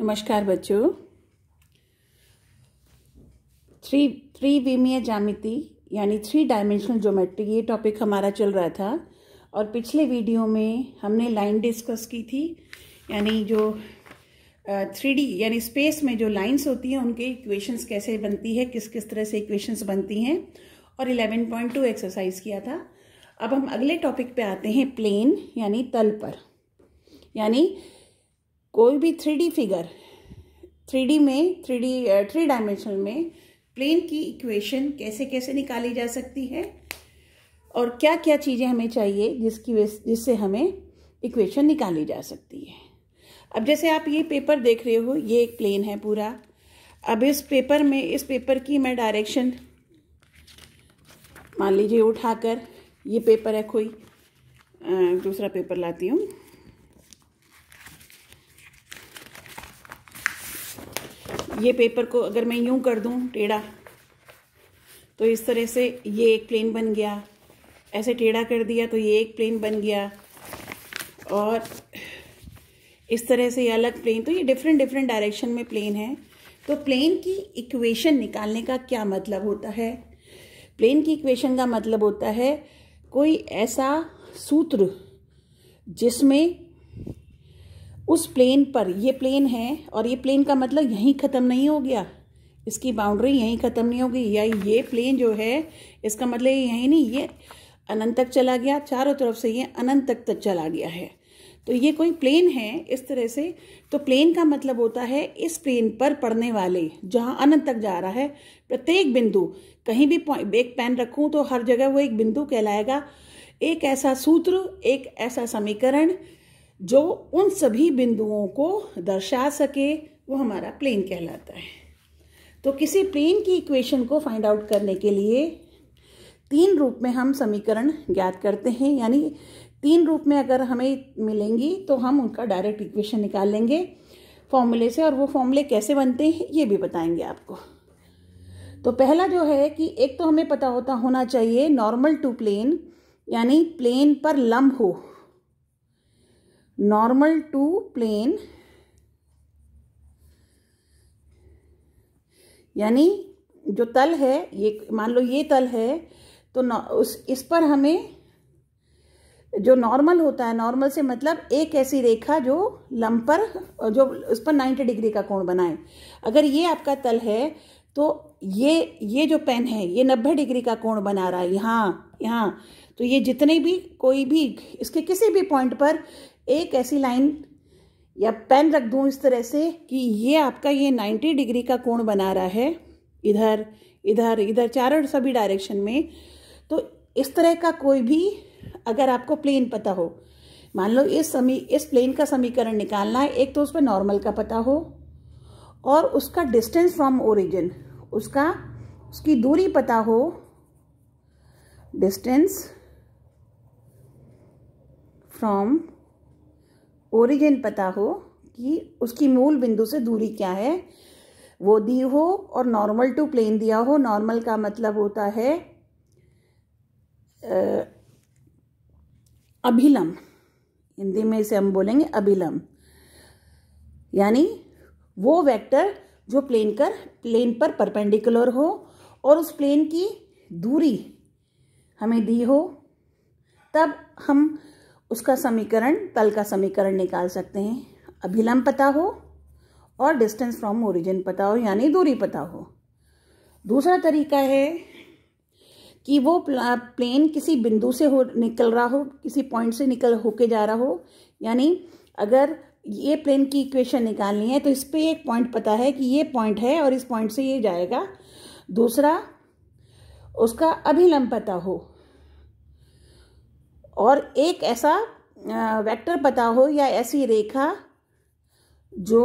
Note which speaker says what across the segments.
Speaker 1: नमस्कार बच्चों। Three three विमीय जामिति यानी थ्री डायमेंशनल ज्योमेट्री ये टॉपिक हमारा चल रहा था। और पिछले वीडियो में हमने लाइन डिस्कस की थी, यानी जो थ्री डी यानी स्पेस में जो लाइंस होती हैं, उनके इक्वेशंस कैसे बनती है, किस किस तरह से इक्वेशंस बनती हैं, और 11.2 एक्सरसाइज किया था। अब हम अगले टॉपिक पे आते हैं प्लेन यानी तल पर। यानी कोई भी थ्री फिगर, थ्री में, थ्री थ्री डायमेंशन में प्लेन की इक्वेशन कैसे कैसे निकाली जा सकती है और क्या क्या चीज़ें हमें चाहिए जिसकी जिससे हमें इक्वेशन निकाली जा सकती है। अब जैसे आप ये पेपर देख रहे हो, ये एक प्लेन है पूरा। अब इस पेपर में, इस पेपर की मैं डायरेक्शन मान लीजिए उठाकर, ये पेपर है कोई दूसरा पेपर लाती हूँ। ये पेपर को अगर मैं यूँ कर दूँ, टेढ़ा तो इस तरह से ये एक प्लेन बन गया। ऐसे टेढ़ा कर दिया तो ये एक प्लेन बन गया। और इस तरह से ये अलग प्लेन तो ये डिफरेंट डिफरेंट डायरेक्शन में प्लेन है। तो प्लेन की इक्वेशन निकालने का क्या मतलब होता है? प्लेन की इक्वेशन का मतलब होता है कोई ऐसा सूत्र जिसमें उस प्लेन पर, ये प्लेन है और ये प्लेन का मतलब यहीं ख़त्म नहीं हो गया। इसकी बाउंड्री यहीं ख़त्म नहीं होगी या ये प्लेन जो है, इसका मतलब यहीं नहीं, ये अनंत तक चला गया। चारों तरफ़ से ये अनंत तक तक चला गया है। तो ये कोई प्लेन है इस तरह से। तो प्लेन का मतलब होता है इस प्लेन पर पड़ने वाले, जहाँ अनंत तक जा रहा है। प्रत्येक बिंदु, कहीं भी एक पेन रखूँ तो हर जगह वो एक बिंदु कहलाएगा। एक ऐसा सूत्र, एक ऐसा समीकरण जो उन सभी बिंदुओं को दर्शा सके, वो हमारा प्लेन कहलाता है। तो किसी प्लेन की इक्वेशन को फाइंड आउट करने के लिए तीन रूप में हम समीकरण ज्ञात करते हैं। यानी तीन रूप में अगर हमें मिलेंगी तो हम उनका डायरेक्ट इक्वेशन निकाल लेंगे फॉर्मूले से और वो फॉर्मूले कैसे बनते हैं, ये भी बताएँगे आपको। तो पहला जो है कि एक तो हमें पता होता होना चाहिए नॉर्मल टू प्लेन यानी प्लेन पर लंब हो। नॉर्मल टू प्लेन यानी जो तल है, ये मान लो ये तल है तो उस, इस पर हमें जो नॉर्मल होता है नॉर्मल से मतलब एक ऐसी रेखा जो लंब पर, जो उस पर 90 डिग्री का कोण बनाए। अगर ये आपका तल है तो ये ये जो पेन है, ये 90 डिग्री का कोण बना रहा है, यहाँ यहाँ। तो ये जितने भी कोई भी, इसके किसी भी पॉइंट पर एक ऐसी लाइन या पेन रख दूँ इस तरह से कि ये आपका ये 90 डिग्री का कोण बना रहा है, इधर इधर इधर, चारों सभी डायरेक्शन में। तो इस तरह का कोई भी अगर आपको प्लेन पता हो, मान लो इस समी, इस प्लेन का समीकरण निकालना है, एक तो उस पर नॉर्मल का पता हो और उसका डिस्टेंस फ्रॉम ओरिजिन, उसका, उसकी दूरी पता हो, डिस्टेंस फ्रॉम ओरिजिन पता हो कि उसकी मूल बिंदु से दूरी क्या है। वो दी हो और नॉर्मल टू प्लेन दिया हो। नॉर्मल का मतलब होता है अभिलम। हिंदी में इसे हम बोलेंगे अभिलम। यानी वो वेक्टर जो प्लेन कर प्लेन पर परपेंडिकुलर हो और उस प्लेन की दूरी हमें दी हो, तब हम उसका समीकरण तल का समीकरण निकाल सकते हैं। अभिलंब पता हो और डिस्टेंस फ्रॉम ओरिजिन पता हो, यानी दूरी पता हो। दूसरा तरीका है कि वो प्लेन किसी बिंदु से हो, निकल रहा हो, किसी पॉइंट से निकल होके जा रहा हो। यानी अगर ये प्लेन की इक्वेशन निकालनी है तो इस पर एक पॉइंट पता है कि ये पॉइंट है और इस पॉइंट से ये जाएगा। दूसरा, उसका अभिलंब पता हो। और एक ऐसा वेक्टर पता हो या ऐसी रेखा जो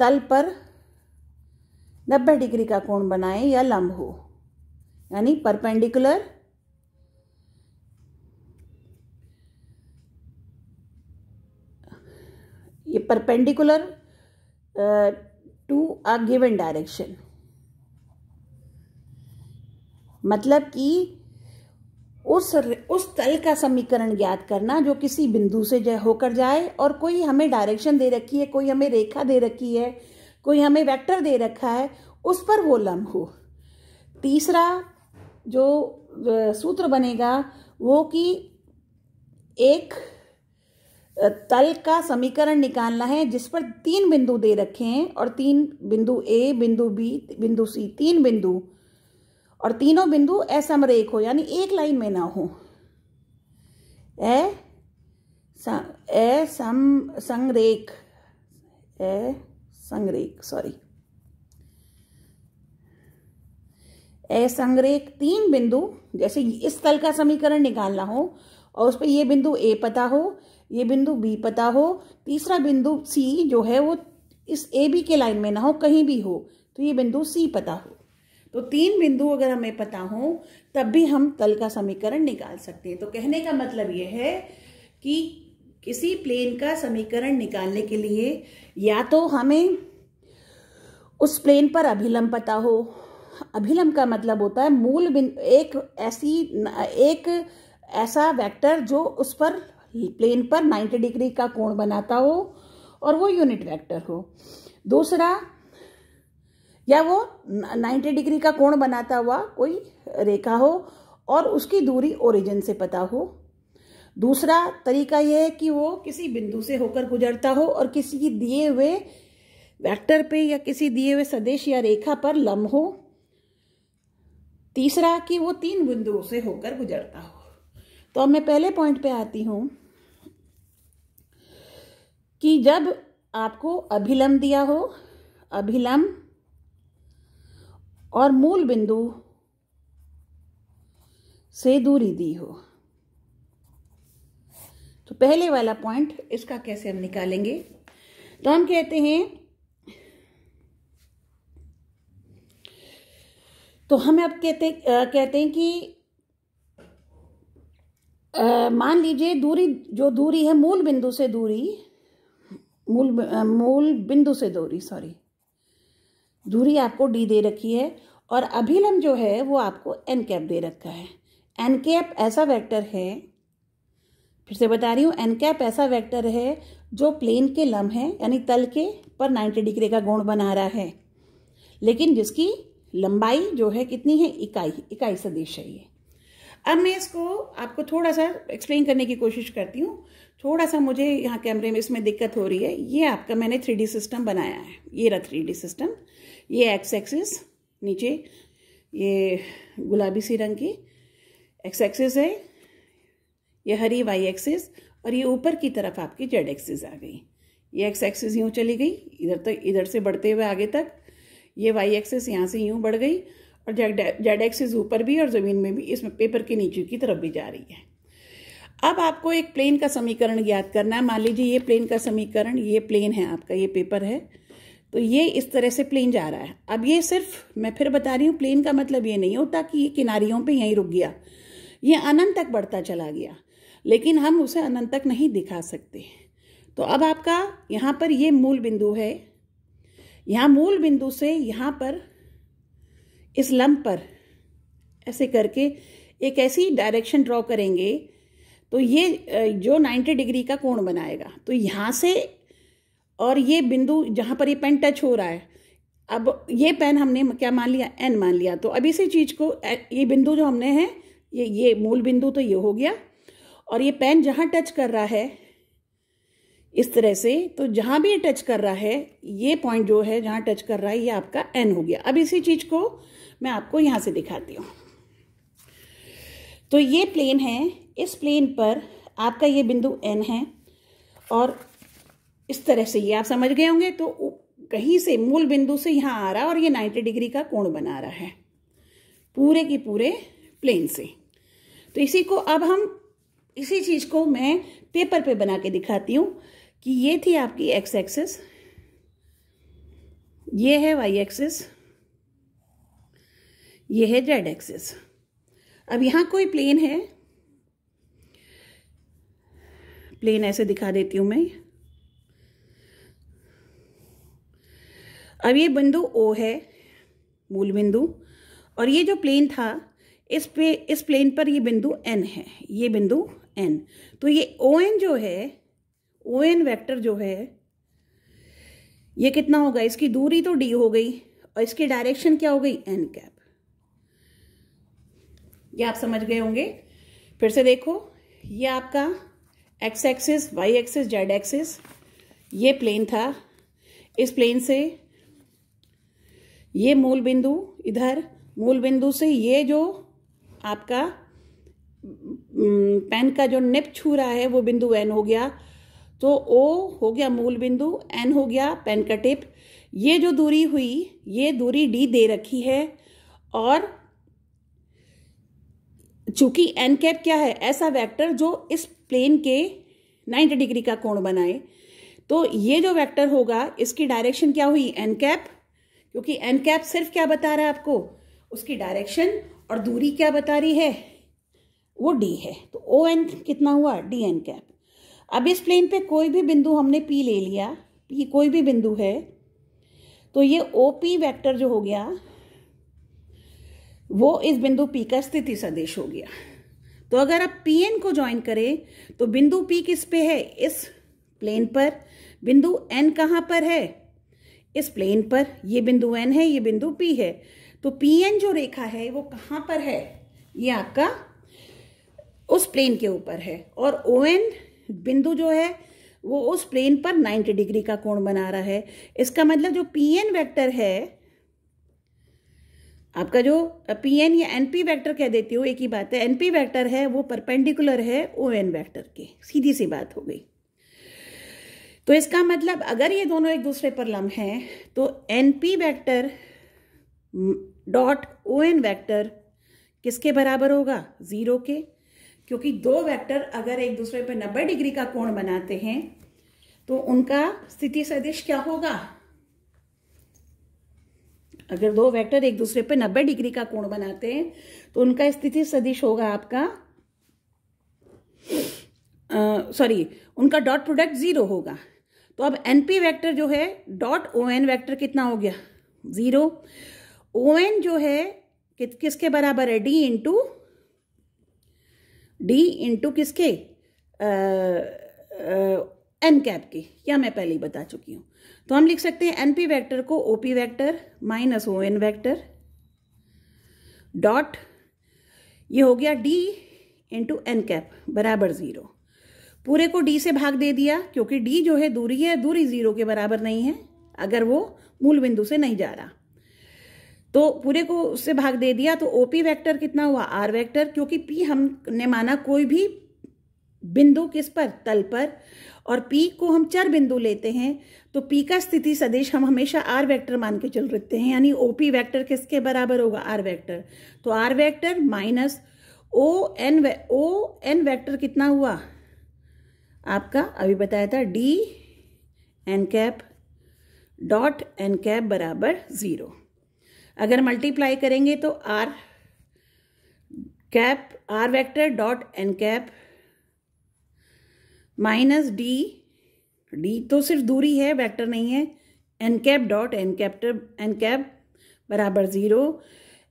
Speaker 1: तल पर 90 डिग्री का कोण बनाए या लंब हो, यानी परपेंडिकुलर ये perpendicular to a given direction मतलब कि उस उस तल का समीकरण ज्ञात करना जो किसी बिंदु से जय होकर जाए और कोई हमें डायरेक्शन दे रखी है, कोई हमें रेखा दे रखी है, कोई हमें वेक्टर दे रखा है, उस पर वो लम्ब हो। तीसरा जो सूत्र बनेगा वो कि एक तल का समीकरण निकालना है जिस पर तीन बिंदु दे रखे हैं और तीन बिंदु ए बिंदु बी बिंदु सी तीन बिंदु और तीनों बिंदु असमरेख हो, यानी एक लाइन में ना हो। ए ए सम संरेख ए संरेख सॉरी ए संरेख तीन बिंदु, जैसे इस तल का समीकरण निकालना हो, और उस पर ये बिंदु ए पता हो, ये बिंदु बी पता हो, तीसरा बिंदु सी जो है वो इस ए बी के लाइन में ना हो, कहीं भी हो तो ये बिंदु सी पता हो। तो तीन बिंदु अगर हमें पता हो, तब भी हम तल का समीकरण निकाल सकते हैं। तो कहने का मतलब यह है कि किसी प्लेन का समीकरण निकालने के लिए या तो हमें उस प्लेन पर अभिलंब पता हो। अभिलंब का मतलब होता है मूल बिंदु एक ऐसी, एक ऐसा वेक्टर जो उस पर, प्लेन पर 90 डिग्री का कोण बनाता हो और वो यूनिट वेक्टर हो। दूसरा या वो 90 डिग्री का कोण बनाता हुआ कोई रेखा हो और उसकी दूरी ओरिजिन से पता हो। दूसरा तरीका यह है कि वो किसी बिंदु से होकर गुजरता हो और किसी दिए हुए वेक्टर पे या किसी दिए हुए सदेश या रेखा पर लम हो। तीसरा कि वो तीन बिंदुओं से होकर गुजरता हो। तो अब मैं पहले पॉइंट पे आती हूँ कि जब आपको अभिलंब दिया हो अभिलंब और मूल बिंदु से दूरी दी हो। तो पहले वाला पॉइंट इसका कैसे हम निकालेंगे? तो हम कहते हैं तो हम अब कहते आ, कहते हैं कि मान लीजिए दूरी जो दूरी है मूल बिंदु से दूरी मूल मूल बिंदु से दूरी सॉरी दूरी आपको डी दे रखी है और अभिलंब जो है वो आपको एन कैप दे रखा है। एन कैप ऐसा वेक्टर है, फिर से बता रही हूँ एन कैप ऐसा वेक्टर है जो प्लेन के लम है, यानी तल के, पर 90 डिग्री का गुण बना रहा है। लेकिन जिसकी लंबाई जो है कितनी है? इकाई इकाई सदिश है ये। अब मैं इसको आपको थोड़ा सा एक्सप्लेन करने की कोशिश करती हूँ। थोड़ा सा मुझे यहाँ कैमरे में इसमें दिक्कत हो रही है। ये आपका मैंने थ्री सिस्टम बनाया है। ये रहा थ्री सिस्टम। ये एक्स एक्सिस नीचे ये गुलाबी सी रंग की एक्स एक्सिस है। ये हरी वाई एक्सिस और ये ऊपर की तरफ़ आपकी जेड एक्सिस आ गई। ये एक्स एक्सिस यूँ चली गई। इधर तक, इधर से बढ़ते हुए आगे तक। ये वाई एक्सिस यहाँ से यूँ बढ़ गई और जेड एक्सिस ऊपर भी और ज़मीन में भी, इसमें पेपर के नीचे की तरफ़ भी जा रही है। अब आपको एक प्लेन का समीकरण ज्ञात करना है। मान लीजिए ये प्लेन का समीकरण, ये प्लेन है आपका, ये पेपर है। तो ये इस तरह से प्लेन जा रहा है। अब ये सिर्फ़, मैं फिर बता रही हूँ, प्लेन का मतलब ये नहीं होता कि ये किनारियों पे यहीं रुक गया। ये अनंत तक बढ़ता चला गया, लेकिन हम उसे अनंत तक नहीं दिखा सकते। तो अब आपका यहाँ पर ये मूल बिंदु है। यहाँ मूल बिंदु से यहाँ पर, इस लंब पर, ऐसे करके एक ऐसी डायरेक्शन ड्रॉ करेंगे तो ये जो 90 डिग्री का कोण बनाएगा। तो यहाँ से, और ये बिंदु जहाँ पर ये पेन टच हो रहा है, अब ये पेन हमने क्या मान लिया? एन मान लिया। तो अब इसी चीज़ को ये बिंदु जो हमने है, ये ये मूल बिंदु तो ये हो गया। और ये पेन जहाँ टच कर रहा है, इस तरह से तो जहाँ भी ये टच कर रहा है, ये पॉइंट जो है जहाँ टच कर रहा है, ये आपका एन हो गया। अब इसी चीज़ को मैं आपको यहाँ से दिखाती हूँ। तो ये प्लेन है इस प्लेन पर आपका ये बिंदु एन है और इस तरह से ये आप समझ गए होंगे तो कहीं से मूल बिंदु से यहाँ आ रहा है और ये 90 डिग्री का कोण बना रहा है, पूरे की पूरे प्लेन से। तो इसी को अब हम, इसी चीज़ को मैं पेपर पे बना के दिखाती हूँ कि ये थी आपकी एक्स एक्सिस ये है वाई एक्सिस ये है जेड एक्सिस अब यहाँ कोई प्लेन है प्लेन ऐसे दिखा देती हूँ मैं। अब ये बिंदु ओ है, मूल बिंदु। और ये जो प्लेन था, इस पे, इस प्लेन पर ये बिंदु एन है, ये बिंदु एन तो ये ओ एन जो है ओ एन वैक्टर जो है, ये कितना होगा? इसकी दूरी तो डी हो गई, और इसकी डायरेक्शन क्या हो गई? N cap. ये आप समझ गए होंगे। फिर से देखो, ये आपका X axis Y axis Z axis ये प्लेन था। इस प्लेन से ये मूल बिंदु इधर, मूल बिंदु से ये जो आपका पेन का जो निप छू रहा है, वो बिंदु एन हो गया। तो ओ हो गया मूल बिंदु एन हो गया पेन का टिप ये जो दूरी हुई, ये दूरी डी दे रखी है। और चूँकि एन कैप क्या है? ऐसा वेक्टर जो इस प्लेन के 90 डिग्री का कोण बनाए। तो ये जो वेक्टर होगा, इसकी डायरेक्शन क्या हुई? एन कैप क्योंकि एन कैप सिर्फ़ क्या बता रहा है आपको? उसकी डायरेक्शन और दूरी क्या बता रही है? वो डी है। तो ओ एन कितना हुआ? डी एन कैप अब इस प्लेन पे कोई भी बिंदु हमने पी ले लिया। पी कोई भी बिंदु है। तो ये ओ पी वैक्टर जो हो गया, वो इस बिंदु पी का स्थिति सदिश हो गया। तो अगर आप पी एन को ज्वाइन करें तो बिंदु पी किस पे है? इस प्लेन पर। बिंदु एन कहाँ पर है? इस प्लेन पर। ये बिंदु एन है, ये बिंदु पी है। तो पी एन जो रेखा है, वो कहाँ पर है? ये आपका उस प्लेन के ऊपर है। और ओ एन बिंदु जो है, वो उस प्लेन पर 90 डिग्री का कोण बना रहा है। इसका मतलब जो पी एन वैक्टर है आपका जो पी एन या एन पी वैक्टर कह देती हो, एक ही बात है एन पी वैक्टर है, वो परपेंडिकुलर है ओ एन वैक्टर के। सीधी सी बात हो गई। तो इसका मतलब अगर ये दोनों एक दूसरे पर लम हैं तो N P vector dot O N vector किसके बराबर होगा? ज़ीरो के। क्योंकि दो वैक्टर अगर एक दूसरे पर नब्बे डिग्री का कोण बनाते हैं तो उनका स्थिति सदिश क्या होगा? अगर दो वेक्टर एक दूसरे पर नब्बे डिग्री का कोण बनाते हैं तो उनका स्थिति सदिश होगा आपका सॉरी उनका डॉट प्रोडक्ट ज़ीरो होगा। तो अब एनपी वेक्टर जो है डॉट ओ एन वैक्टर कितना हो गया? ज़ीरो ओ एन जो है कि, किसके बराबर है? डी इंटू डी इंटू किसके? एन कैप के, या मैं पहले ही बता चुकी हूँ। तो हम लिख सकते हैं एनपी वेक्टर को OP vector minus O N vector dot ये हो गया डी इंटू एन कैप बराबर ज़ीरो पूरे को डी से भाग दे दिया, क्योंकि डी जो है दूरी है, दूरी ज़ीरो के बराबर नहीं है, अगर वो मूल बिंदु से नहीं जा रहा। तो पूरे को उससे भाग दे दिया तो ओपी वेक्टर कितना हुआ? आर वेक्टर क्योंकि पी हमने माना कोई भी बिंदु किस पर? तल पर। और पी को हम चर बिंदु लेते हैं तो पी का स्थिति सदिश हम हमेशा आर वेक्टर मान के चल रखते हैं, यानी ओपी वेक्टर किसके बराबर होगा? आर वेक्टर तो R vector minus O N O N vector कितना हुआ? आपका अभी बताया था D N cap dot N cap बराबर ज़ीरो अगर मल्टीप्लाई करेंगे तो R cap R vector dot N cap minus D D तो सिर्फ़ दूरी है, वेक्टर नहीं है। N cap dot N captor N cap बराबर zero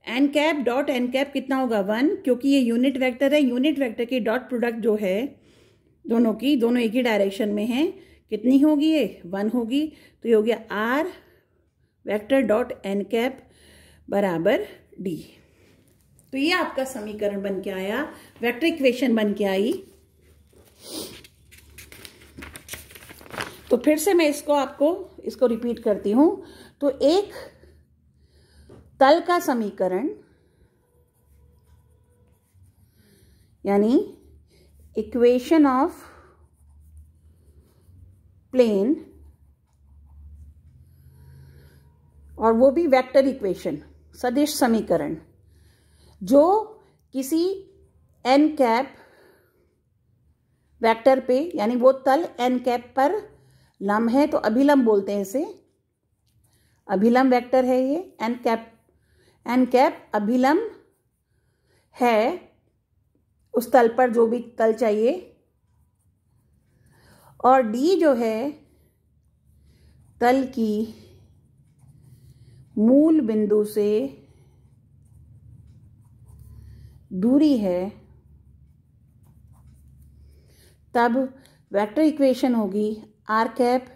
Speaker 1: N cap dot N cap कितना होगा? वन क्योंकि ये यूनिट वेक्टर है। यूनिट वेक्टर की डॉट प्रोडक्ट जो है, दोनों की, दोनों एक ही डायरेक्शन में है। कितनी होगी ये? वन होगी। तो ये हो गया R vector dot N cap बराबर डी तो ये आपका समीकरण बन के आया वेक्टर इक्वेशन बन के आई। तो फिर से मैं इसको आपको, इसको रिपीट करती हूँ। तो एक तल का समीकरण, यानी इक्वेशन ऑफ़ प्लेन और वो भी वेक्टर इक्वेशन सदिश समीकरण, जो किसी एन कैप वेक्टर पे, यानी वो तल एन कैप पर लम है तो अभिलम बोलते हैं इसे। अभिलम वेक्टर है ये। एन कैप एन कैप अभिलम है उस तल पर जो भी तल चाहिए। और डी जो है, तल की मूल बिंदु से दूरी है, तब वेक्टर इक्वेशन होगी R cap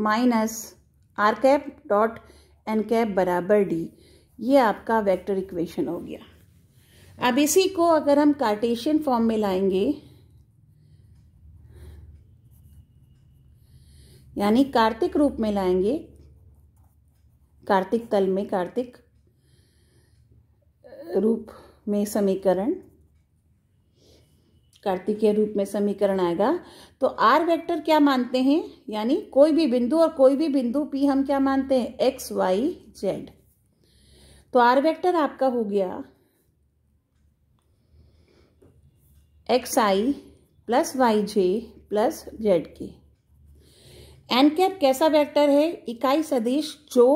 Speaker 1: minus R cap dot N cap बराबर डी ये आपका वेक्टर इक्वेशन हो गया। अब इसी को अगर हम कार्टेशियन फॉर्म में लाएँगे, यानी कार्तिक रूप में लाएँगे कार्तिक तल में कार्तिक रूप में समीकरण कार्तिकीय रूप में समीकरण आएगा। तो आर वेक्टर क्या मानते हैं? यानी कोई भी बिंदु और कोई भी बिंदु पी हम क्या मानते हैं? एक्स वाई जेड तो आर वेक्टर आपका हो गया X I plus Y J plus Z K. N cap कैसा वेक्टर है? इकाई सदिश जो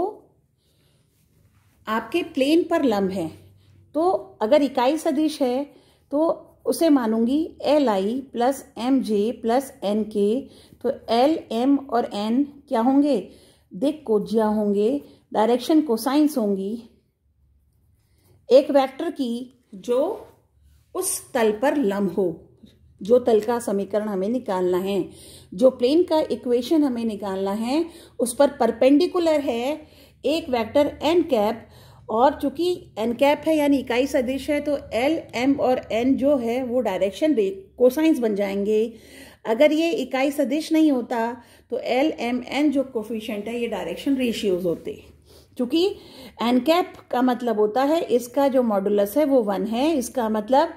Speaker 1: आपके प्लेन पर लंब है। तो अगर इकाई सदिश है तो उसे मानूँगी L I plus M J plus N K तो एल एम और एन क्या होंगे? दिक कोजिया होंगे डायरेक्शन कोसाइंस होंगी। एक वेक्टर की जो उस तल पर लम हो, जो तल का समीकरण हमें निकालना है, जो प्लेन का इक्वेशन हमें निकालना है, उस पर परपेंडिकुलर है, एक वेक्टर एन कैप और चूँकि एन कैप है, यानी इकाई सदिश है तो एल एम और एन जो है, वो डायरेक्शन कोसाइंस बन जाएँगे। अगर ये इकाई सदिश नहीं होता तो एल एम एन जो कोफिशेंट है, ये डायरेक्शन रेशियोज होते। क्योंकि एन कैप का मतलब होता है, इसका जो मॉडुलस है, वो वन है। इसका मतलब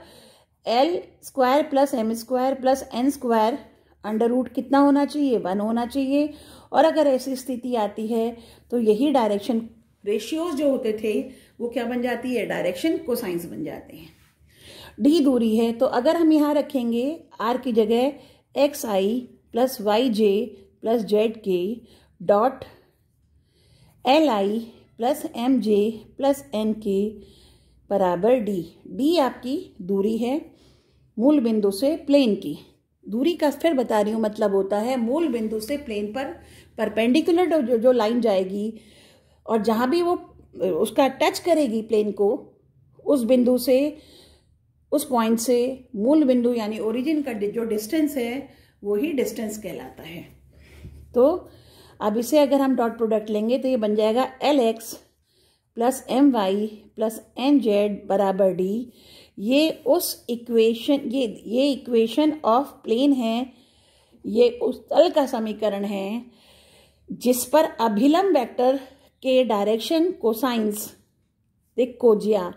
Speaker 1: L square plus M square plus N square under root कितना होना चाहिए? वन होना चाहिए। और अगर ऐसी स्थिति आती है तो यही डायरेक्शन रेशियोज जो होते थे, वो क्या बन जाती है? डायरेक्शन को साइंस बन जाते हैं। डी दूरी है तो अगर हम यहाँ रखेंगे आर की जगह X I plus Y J plus Z K dot L I plus M J plus N K बराबर डी डी आपकी दूरी है मूल बिंदु से प्लेन की। दूरी का फिर बता रही हूँ मतलब होता है मूल बिंदु से प्लेन पर परपेंडिकुलर जो जो लाइन जाएगी और जहाँ भी वो, उसका टच करेगी प्लेन को, उस बिंदु से, उस पॉइंट से, मूल बिंदु यानी ओरिजिन का जो डिस्टेंस है, वो ही डिस्टेंस कहलाता है। तो अब इसे अगर हम डॉट प्रोडक्ट लेंगे तो ये बन जाएगा L X plus M Y plus N Z बराबर डी ये उस इक्वेशन ये ये इक्वेशन ऑफ़ प्लेन है, ये उस तल का समीकरण है, जिस पर अभिलंब वेक्टर के डायरेक्शन कोसाइंस देख कोजिया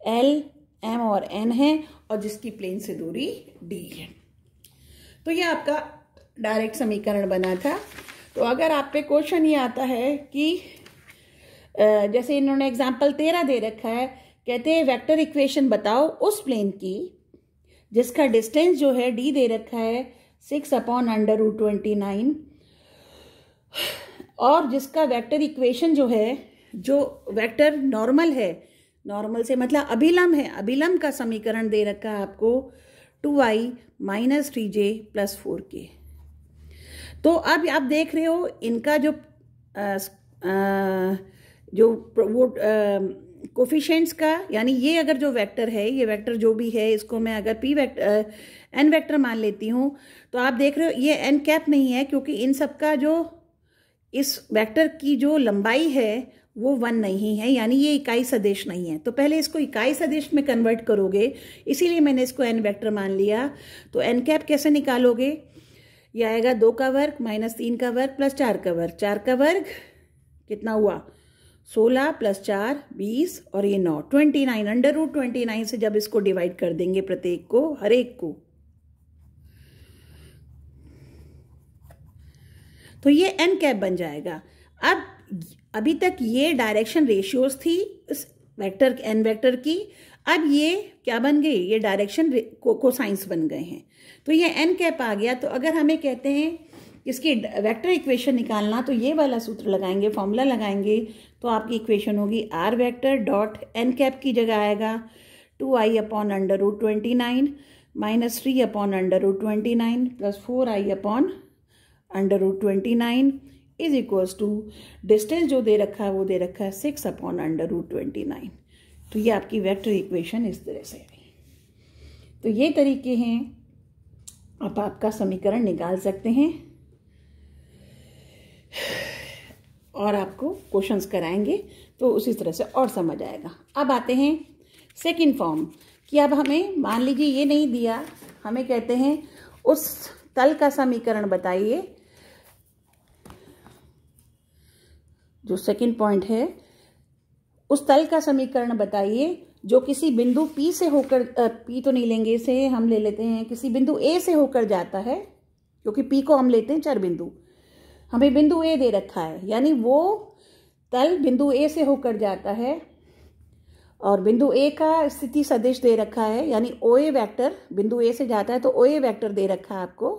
Speaker 1: एल एम और एन है और जिसकी प्लेन से दूरी डी है। तो ये आपका डायरेक्ट समीकरण बना था। तो अगर आप पे क्वेश्चन ये आता है कि जैसे इन्होंने एग्ज़ाम्पल तेरह दे रखा है, कहते हैं वेक्टर इक्वेशन बताओ उस प्लेन की, जिसका डिस्टेंस जो है डी दे रखा है six upon under root twenty nine और जिसका वेक्टर इक्वेशन जो है जो वेक्टर नॉर्मल है नॉर्मल से मतलब अभिलम है अभिलम का समीकरण दे रखा है आपको two I minus three J plus four K तो अब आप देख रहे हो इनका जो आ, आ, जो वो कोफिशेंट्स का यानी ये अगर जो वेक्टर है ये वेक्टर जो भी है इसको मैं अगर पी वेक्टर एन वेक्टर मान लेती हूँ तो आप देख रहे हो ये एन कैप नहीं है क्योंकि इन सब का जो इस वेक्टर की जो लंबाई है, वो वन नहीं है, यानी ये इकाई सदेश नहीं है। तो पहले इसको इकाई सदेश में कन्वर्ट करोगे, इसीलिए मैंने इसको एन वेक्टर मान लिया। तो एन कैप कैसे निकालोगे? ये आएगा दो का वर्ग माइनस तीन का वर्ग प्लस चार का वर्ग। चार का वर्ग कितना हुआ? सोलह प्लस चार, बीस, और ये नौ। Twenty nine under root twenty nine से जब इसको डिवाइड कर देंगे प्रत्येक को, हर एक को। तो ये एन कैप बन जाएगा। अब अभी तक ये डायरेक्शन रेशियोज थी इस वेक्टर एन वेक्टर की। अब ये क्या बन गई? ये डायरेक्शन को, साइंस बन गए हैं। तो ये एन कैप आ गया। तो अगर हमें कहते हैं इसकी वेक्टर इक्वेशन निकालना तो ये वाला सूत्र लगाएँगे फॉर्मूला लगाएँगे तो आपकी इक्वेशन होगी R vector dot N cap की जगह आएगा। Two I upon under root twenty nine minus three upon under root twenty nine plus four I upon under root twenty nine is equals to distance जो दे रखा है, वो दे रखा है six upon under root twenty nine तो ये आपकी वेक्टर इक्वेशन इस तरह से है। तो ये तरीके हैं, आप आपका समीकरण निकाल सकते हैं। और आपको क्वेश्चंस कराएँगे तो उसी तरह से और समझ आएगा। अब आते हैं सेकंड फॉर्म कि अब हमें, मान लीजिए ये नहीं दिया, हमें कहते हैं, उस तल का समीकरण बताइए जो सेकंड पॉइंट है, उस तल का समीकरण बताइए, जो किसी बिंदु P से होकर P तो नहीं लेंगे इसे हम ले लेते हैं। किसी बिंदु A से होकर जाता है, क्योंकि P को हम लेते हैं चार बिंदु। हमें बिंदु ए दे रखा है, यानी वो तल बिंदु ए से होकर जाता है, और बिंदु ए का स्थिति सदिश दे रखा है, यानी ओ ए वैक्टर बिंदु ए से जाता है तो ओ ए वैक्टर दे रखा है आपको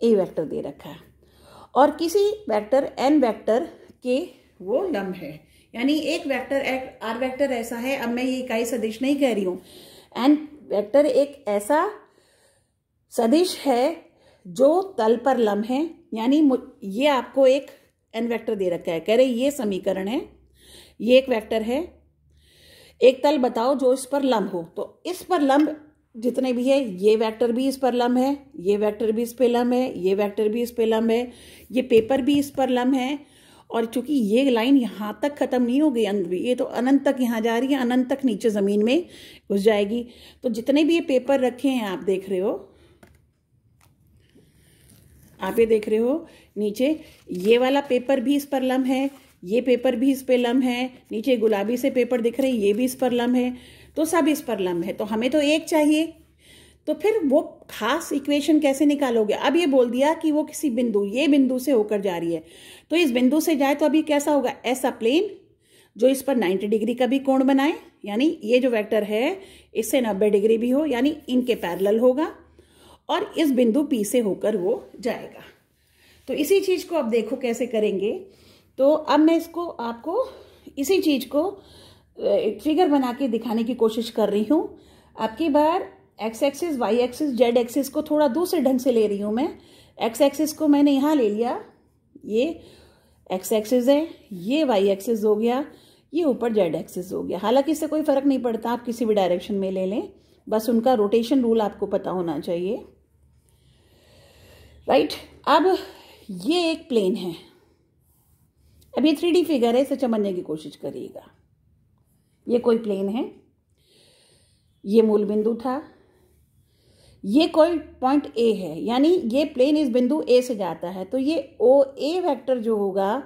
Speaker 1: ए वैक्टर दे रखा है। और किसी वैक्टर एन वैक्टर के वो लंब है। यानी एक वेक्टर एक आर वेक्टर ऐसा है, अब मैं ये इकाई सदिश नहीं कह रही हूँ। एन वेक्टर एक ऐसा सदिश है जो तल पर लंब है। यानी ये आपको एक एन वेक्टर दे रखा है। कह रहे, ये समीकरण है, ये एक वेक्टर है। एक तल बताओ जो इस पर लंब हो। तो इस पर लंब जितने भी है, ये वेक्टर भी इस पर लंब है, ये वेक्टर भी इस पे लंब है, ये वेक्टर भी इस पे लंब है, ये पेपर भी इस पर लंब है। और चूँकि ये लाइन यहाँ तक खत्म नहीं हो गई अंत भी ये तो अनंत तक यहाँ जा रही है, अनंत तक नीचे ज़मीन में घुस जाएगी। तो जितने भी ये पेपर रखे हैं, आप देख रहे हो, आप ये देख रहे हो, नीचे ये वाला पेपर भी इस पर लम है, ये पेपर भी इस पर लम है, नीचे गुलाबी से पेपर दिख रहे हैं, ये भी इस पर लम है तो सब इस पर लम है। तो हमें तो एक चाहिए तो फिर वो खास इक्वेशन कैसे निकालोगे? अब ये बोल दिया कि वो किसी बिंदु, ये बिंदु से होकर जा रही है। तो इस बिंदु से जाए तो अभी कैसा होगा? ऐसा प्लेन जो इस पर 90 डिग्री का भी कोण बनाए, यानी ये जो वेक्टर है, इससे 90 डिग्री भी हो, यानी इनके पैरेलल होगा और इस बिंदु पी से होकर वो जाएगा। तो इसी चीज़ को अब देखो कैसे करेंगे। तो अब मैं इसको आपको इसी चीज़ को फिगर बना के दिखाने की कोशिश कर रही हूँ। आपकी बार X axis Y axis Z axis को थोड़ा दूसरे ढंग से ले रही हूँ मैं। एक्स एक्सिस को मैंने यहाँ ले लिया। ये एक्स एक्सिस है, ये वाई एक्सिस हो गया, ये ऊपर जेड एक्सिस हो गया। हालाँकि इससे कोई फ़र्क नहीं पड़ता, आप किसी भी डायरेक्शन में ले लें। बस उनका रोटेशन रूल आपको पता होना चाहिए। राइट अब ये एक प्लेन है। अब ये थ्री फिगर है, इसे समझने की कोशिश करिएगा। ये कोई प्लेन है। ये मूल बिंदु था। ये कोई पॉइंट ए है, यानी ये प्लेन इस बिंदु ए से जाता है तो ये ओ ए वैक्टर जो होगा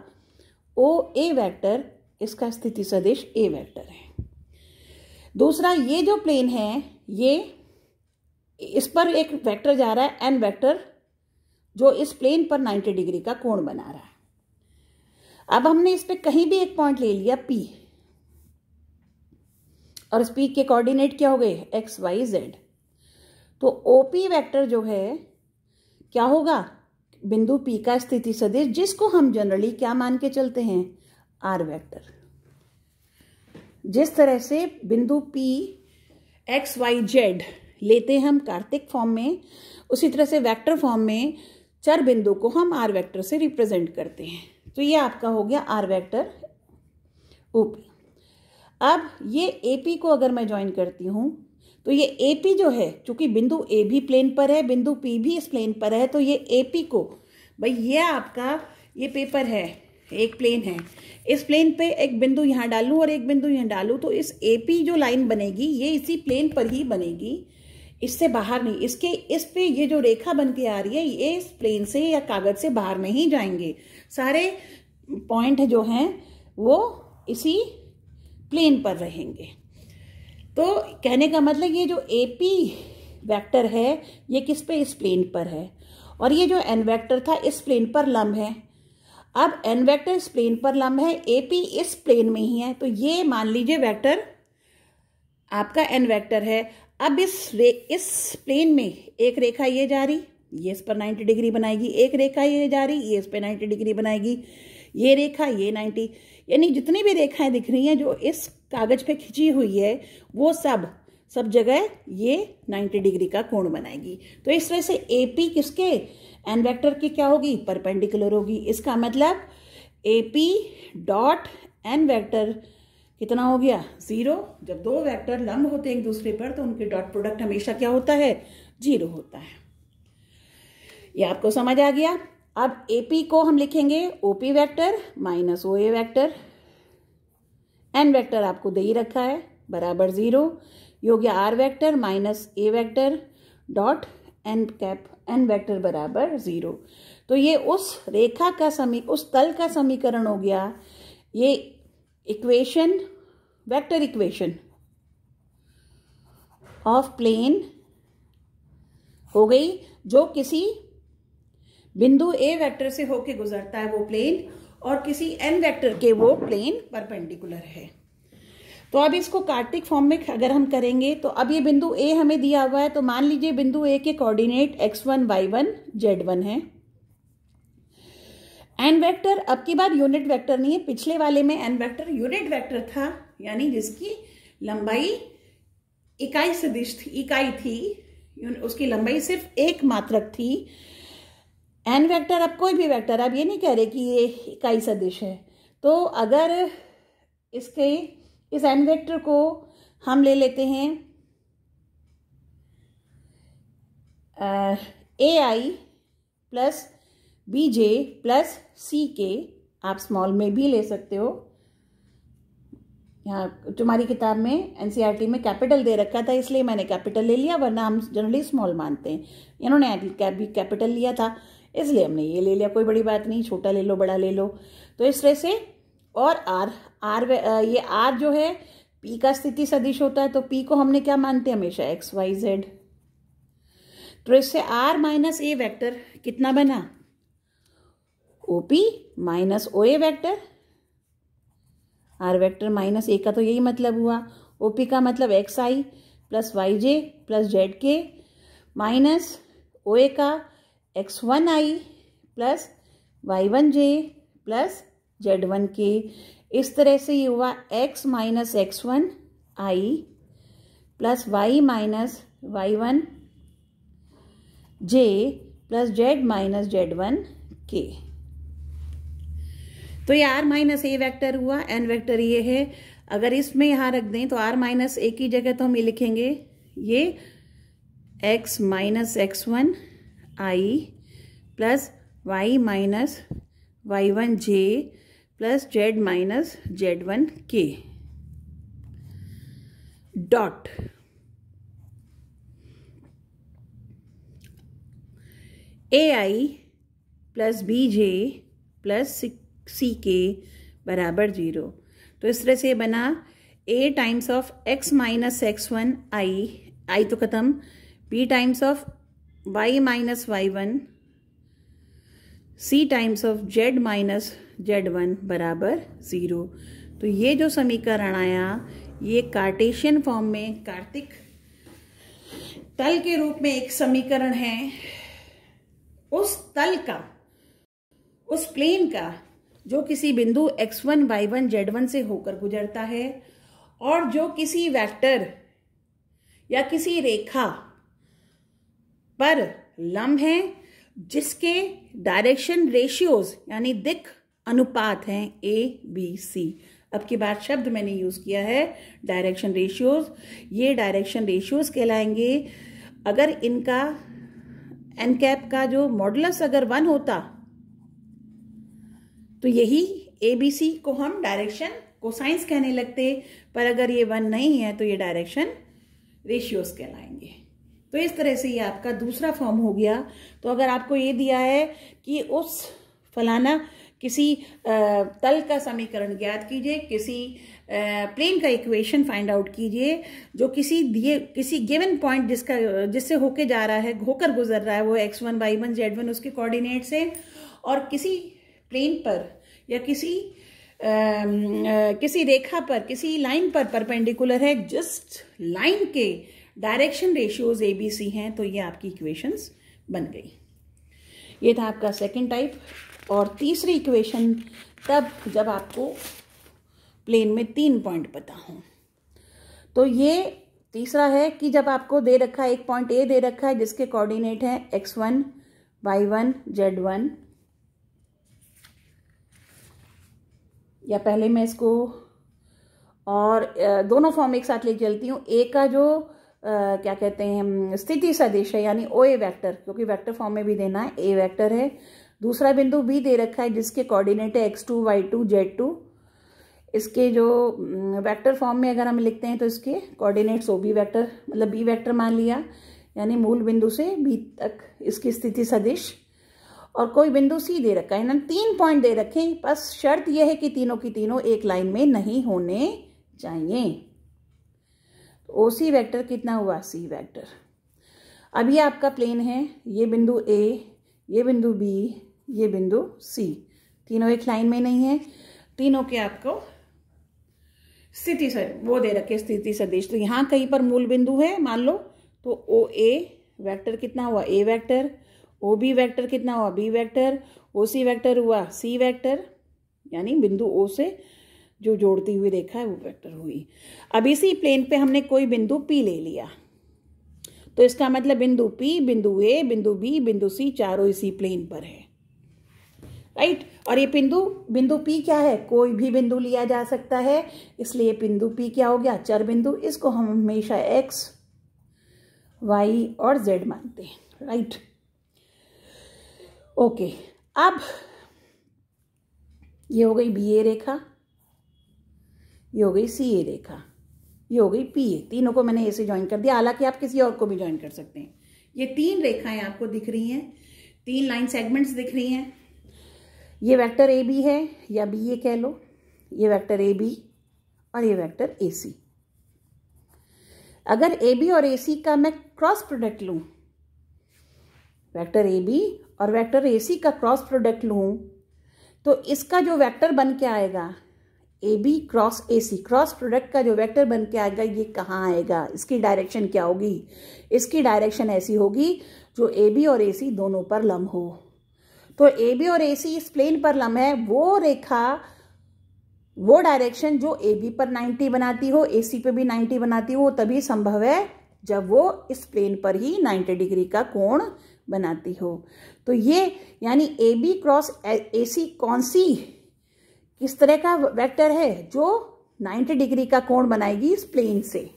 Speaker 1: ओ ए वैक्टर, इसका स्थिति सदिश ए वैक्टर है। दूसरा, ये जो प्लेन है, ये इस पर एक वेक्टर जा रहा है एन वेक्टर, जो इस प्लेन पर 90 डिग्री का कोण बना रहा है। अब हमने इस पर कहीं भी एक पॉइंट ले लिया पी और इस पी के कोऑर्डिनेट क्या हो गए? एक्स वाई जेड तो ओपी वैक्टर जो है, क्या होगा? बिंदु पी का स्थिति सदिश, जिसको हम जनरली क्या मान के चलते हैं? आर वैक्टर जिस तरह से बिंदु पी एक्स वाई जेड लेते हैं हम कार्तिक फॉर्म में, उसी तरह से वेक्टर फॉर्म में चार बिंदु को हम आर वेक्टर से रिप्रेजेंट करते हैं। तो ये आपका हो गया आर वेक्टर ओपी अब ये एपी को अगर मैं ज्वाइन करती हूँ तो ये ए पी जो है, चूँकि बिंदु ए भी प्लेन पर है, बिंदु पी भी इस प्लेन पर है तो ये ए पी को, भाई ये आपका, ये पेपर है, एक प्लेन है। इस प्लेन पे एक बिंदु यहाँ डालूं और एक बिंदु यहाँ डालूं तो इस ए पी जो लाइन बनेगी, ये इसी प्लेन पर ही बनेगी। इससे बाहर नहीं, इसके, इस पे ये जो रेखा बन के आ रही है, ये इस प्लेन से या कागज़ से बाहर नहीं जाएँगे। सारे पॉइंट जो हैं, वो इसी प्लेन पर रहेंगे। तो कहने का मतलब ये जो एपी वेक्टर है, ये किस पे? इस प्लेन पर है। और ये जो एन वेक्टर था, इस प्लेन पर लंब है। अब एन वेक्टर इस प्लेन पर लंब है एपी इस प्लेन में ही है। तो ये मान लीजिए वेक्टर आपका एन वेक्टर है। अब इस रे, इस प्लेन में एक रेखा ये जा रही, ये इस पर 90 डिग्री बनाएगी। एक रेखा ये जा रही, ये इस पर 90 डिग्री बनाएगी। ये रेखा, ये 90 यानी जितनी भी रेखाएँ दिख रही हैं, जो इस कागज़ पे खिंची हुई है, वो सब सब जगह ये 90 डिग्री का कोण बनाएगी। तो इस तरह से एपी किसके? एन वेक्टर की क्या होगी? परपेंडिकुलर होगी। इसका मतलब एपी डॉट एन वेक्टर कितना हो गया? ज़ीरो जब दो वेक्टर लंब होते हैं एक दूसरे पर तो उनके डॉट प्रोडक्ट हमेशा क्या होता है? ज़ीरो होता है। ये आपको समझ आ गया। अब एपी को हम लिखेंगे OP vector minus O A vector N vector आपको दे ही रखा है, बराबर ज़ीरो। ये हो गया R vector minus A vector dot N cap, N vector बराबर ज़ीरो। तो ये उस रेखा का समी, उस तल का समीकरण हो गया। ये equation, vector equation of plane हो गई, जो किसी बिंदु ए वेक्टर से होके गुजरता है वो प्लेन और किसी एन वेक्टर के वो प्लेन परपेंडिकुलर है। तो अब इसको कार्टिक फॉर्म में अगर हम करेंगे तो अब ये बिंदु ए हमें दिया हुआ है तो मान लीजिए बिंदु ए के coordinate X one Y one Z one है। एन वेक्टर अब की बार यूनिट वेक्टर नहीं है, पिछले वाले में एन वेक्टर यूनिट वेक्टर था, यानी जिसकी लंबाई इकाई सदिश थी, इकाई थी, उसकी लंबाई सिर्फ़ एक मात्रक थी। एन वेक्टर अब कोई भी वेक्टर आप ये नहीं कह रहे कि ये इकाई सदिश है। तो अगर इसके, इस एन वेक्टर को हम ले लेते हैं A I plus B J plus C K आप स्मॉल में भी ले सकते हो। यहाँ तुम्हारी किताब में एनसीईआरटी में कैपिटल दे रखा था, इसलिए मैंने कैपिटल ले लिया, वरना हम जनरली स्मॉल मानते हैं। इन्होंने भी कैपिटल लिया था। इसलिए हमने ये ले लिया, कोई बड़ी बात नहीं, छोटा ले लो, बड़ा ले लो। तो इस तरह से और आर आर ये आर जो है पी का स्थिति सदिश होता है तो पी को हमने क्या मानते हैं हमेशा? एक्स वाई जेड तो इससे आर माइनस ए वैक्टर कितना बना? OP minus O A vector R vector minus A का तो यही मतलब हुआ। ओपी का मतलब X I plus Y J plus Z K minus O A का X one I plus Y one J plus Z one K इस तरह से ये हुआ X minus X one I plus Y minus Y one J plus Z minus Z one K तो ये R minus ए vector हुआ N vector ये है। अगर इसमें यहाँ रख दें तो आर माइनस ए की जगह तो हम ये लिखेंगे, ये X minus X one I plus Y minus Y one J plus Z minus Z one K dot A I plus B J plus C K बराबर ज़ीरो तो इस तरह से बना A times of X minus X one I I तो ख़त्म. B times of minus Y one C times of Z minus Z one बराबर zero तो ये जो समीकरण आया ये कार्टेशियन फॉर्म में कार्तिक तल के रूप में एक समीकरण है। उस तल का उस प्लेन का जो किसी बिंदु x1, one Y one Z one से होकर गुजरता है और जो किसी वेक्टर या किसी रेखा पर लंब हैं, जिसके डायरेक्शन रेशियोज यानी दिक अनुपात हैं ए बी सी अब की बात शब्द मैंने यूज़ किया है डायरेक्शन रेशियोज ये डायरेक्शन रेशियोज कहलाएँगे। अगर इनका एन कैप का जो मॉडलस अगर वन होता तो यही ए बी सी को हम डायरेक्शन कोसाइंस कहने लगते। पर अगर ये वन नहीं है तो ये डायरेक्शन रेशियोज कहलाएँगे। तो इस तरह से ये आपका दूसरा फॉर्म हो गया। तो अगर आपको ये दिया है कि उस फलाना किसी तल का समीकरण ज्ञात कीजिए किसी प्लेन का इक्वेशन फाइंड आउट कीजिए जो किसी दिए किसी गिवन पॉइंट जिसका जिससे होके जा रहा है होकर गुजर रहा है वो X one Y one Z one उसके कोऑर्डिनेट से और किसी प्लेन पर या किसी आ, आ, किसी रेखा पर किसी लाइन पर परपेंडिकुलर है जस्ट लाइन के direction ratios A B C हैं तो ये आपकी इक्वेशंस बन गई। ये था आपका सेकंड टाइप और तीसरी इक्वेशन तब जब आपको प्लेन में तीन पॉइंट पता हो। तो ये तीसरा है कि जब आपको दे रखा है एक पॉइंट ए दे रखा है, जिसके कोऑर्डिनेट है X one Y one Z one या पहले मैं इसको और दोनों फॉर्म एक साथ ले चलती हूँ। ए का जो क्या कहते हैं स्थिति सदिश है, यानी ओ ए वैक्टर क्योंकि वैक्टर फॉर्म में भी देना है ए वैक्टर है। दूसरा बिंदु बी दे रखा है, जिसके कोऑर्डिनेट है X two Y two Z two इसके जो वेक्टर फॉर्म में अगर हम लिखते हैं तो इसके कोऑर्डिनेट्स ओ बी वैक्टर मतलब बी वैक्टर मान लिया, यानी मूल बिंदु से बी तक इसकी स्थिति सदिश। और कोई बिंदु सी दे रखा है ना तीन पॉइंट दे रखे बस शर्त यह है कि तीनों की तीनों एक लाइन में नहीं होने चाहिए। ओ सी वैक्टर कितना हुआ? सी वैक्टर ये आपका प्लेन है, ये बिंदु ए ये बिंदु बी ये बिंदु सी तीनों एक लाइन में नहीं है, तीनों के आपको स्थिति सर वो दे रखे स्थिति सदिश। तो यहाँ कहीं पर मूल बिंदु है, मान लो तो ओ ए वैक्टर कितना हुआ? A vector O B vector कितना हुआ? B vector O C vector हुआ? सी वैक्टर यानी बिंदु ओ से जो जोड़ती हुई रेखा है, वो वेक्टर हुई। अब इसी प्लेन पे हमने कोई बिंदु पी ले लिया। तो इसका मतलब बिंदु पी बिंदु ए बिंदु बी बिंदु सी चारों इसी प्लेन पर है। राइट और ये बिंदु बिंदु पी क्या है? कोई भी बिंदु लिया जा सकता है। इसलिए बिंदु पी क्या हो गया? चर बिंदु। इसको हम हमेशा एक्स वाई और जेड मानते हैं। राइट ओके अब ये हो गई बी ए रेखा। ये हो गई सी ए रेखा, ये हो गई पी ए। तीनों को मैंने ए से ज्वाइन कर दिया। हालाँकि आप किसी और को भी ज्वाइन कर सकते हैं। ये तीन रेखाएँ आपको दिख रही हैं। तीन लाइन सेगमेंट्स दिख रही हैं। ये वेक्टर ए बी है, या बी ए कह लो। ये वेक्टर ए बी और ये वेक्टर ए सी अगर ए बी और ए सी का मैं क्रॉस प्रोडक्ट लूँ वेक्टर ए बी और वेक्टर ए सी का क्रॉस प्रोडक्ट लूँ तो इसका जो वेक्टर बन के आएगा A B cross A C cross product का जो वेक्टर बन के आएगा, ये कहाँ आएगा? इसकी डायरेक्शन क्या होगी? इसकी डायरेक्शन ऐसी होगी जो ए बी और ए सी दोनों पर लम हो। तो ए बी और ए सी इस प्लेन पर लम है, वो रेखा, वो डायरेक्शन जो ए बी पर 90 बनाती हो ए सी पे भी 90 बनाती हो, तभी संभव है जब वो इस प्लेन पर ही 90 डिग्री का कोण बनाती हो। तो ये यानी ए बी क्रॉस ए सी कौन सी किस तरह का वेक्टर है जो 90 डिग्री का कोण बनाएगी इस प्लेन से,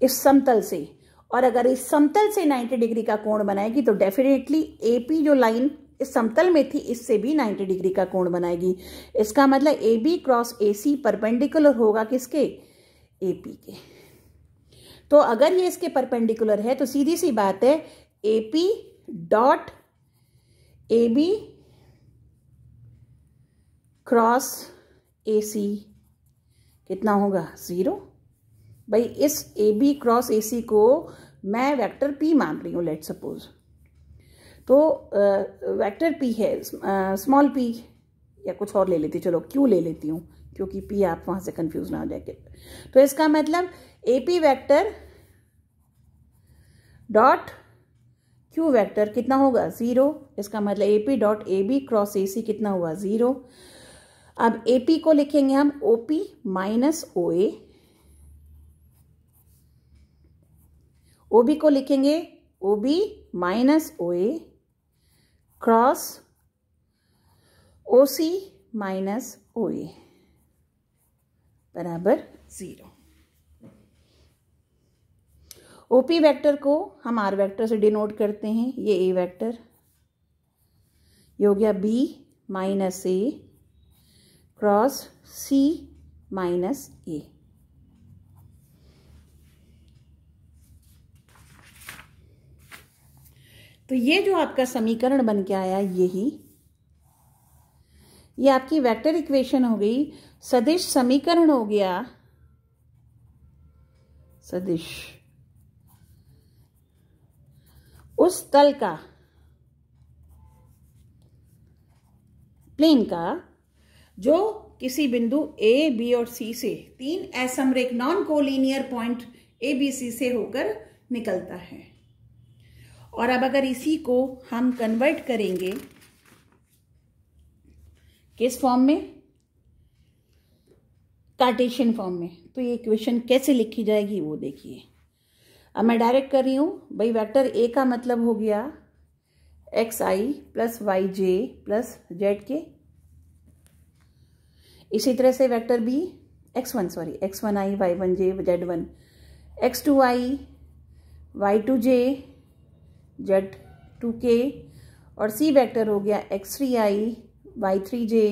Speaker 1: इस समतल से। और अगर इस समतल से 90 डिग्री का कोण बनाएगी तो डेफिनेटली एपी जो लाइन इस समतल में थी, इससे भी 90 डिग्री का कोण बनाएगी। इसका मतलब A B cross A C perpendicular होगा किसके? ए पी के। तो अगर ये इसके परपेंडिकुलर है तो सीधी सी बात है A P dot A B cross A C कितना होगा? ज़ीरो। भाई, इस ए बी क्रॉस ए सी को मैं वेक्टर पी मान रही हूँ लेट सपोज़ तो वेक्टर पी है स्मॉल पी या कुछ और ले लेती चलो क्यू ले लेती हूँ, क्योंकि पी आप वहाँ से कंफ्यूज ना हो जाए। तो इसका मतलब A P vector dot Q vector कितना होगा? ज़ीरो। इसका मतलब A P dot A B cross A C कितना हुआ? ज़ीरो। अब ए पी को लिखेंगे हम O P minus O A O B को लिखेंगे O B minus O A cross O C minus O A बराबर ज़ीरो ओपी वेक्टर को हम आर वेक्टर से डिनोट करते हैं, ये ए वेक्टर ये हो गया B minus A cross C minus A तो ये जो आपका समीकरण बन के आया, यही, ये आपकी वेक्टर इक्वेशन हो गई। सदिश समीकरण हो गया। सदिश। उस तल का, प्लेन का जो किसी बिंदु ए बी और सी से तीन असमरेख non collinear point A B C से होकर निकलता है। और अब अगर इसी को हम कन्वर्ट करेंगे, किस फॉर्म में? कार्टेशियन फॉर्म में। तो ये इक्वेशन कैसे लिखी जाएगी वो देखिए। अब मैं डायरेक्ट कर रही हूँ, भाई वेक्टर ए का मतलब हो गया X I plus Y J plus Z K इसी तरह से vector B X one sorry X one I Y one J Z one X two I Y two J Z two K और सी vector हो गया X three I Y three J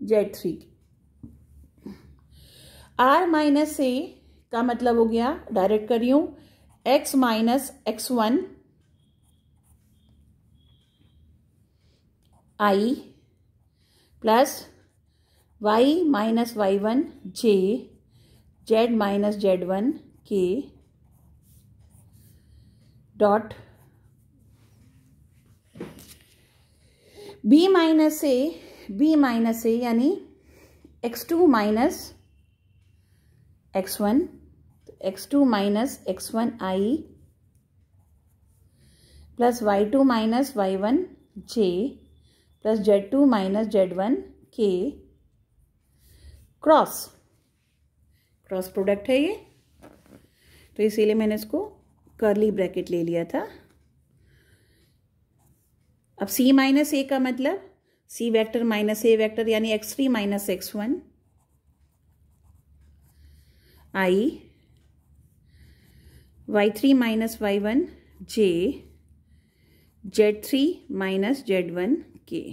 Speaker 1: Z three R minus A का मतलब हो गया direct कर रही हूँ X minus X one I plus Y minus Y one J Z minus Z one K dot B minus A B minus A यानी X two minus X one X two minus X one I plus Y two minus Y one J plus Z two minus Z one K cross. Cross product है ये। तो इसीलिए मैंने इसको करली bracket ले लिया था। अब सी माइनस ए का मतलब C vector minus A vector यानी X three minus X one I Y three minus Y one J Z three minus Z one K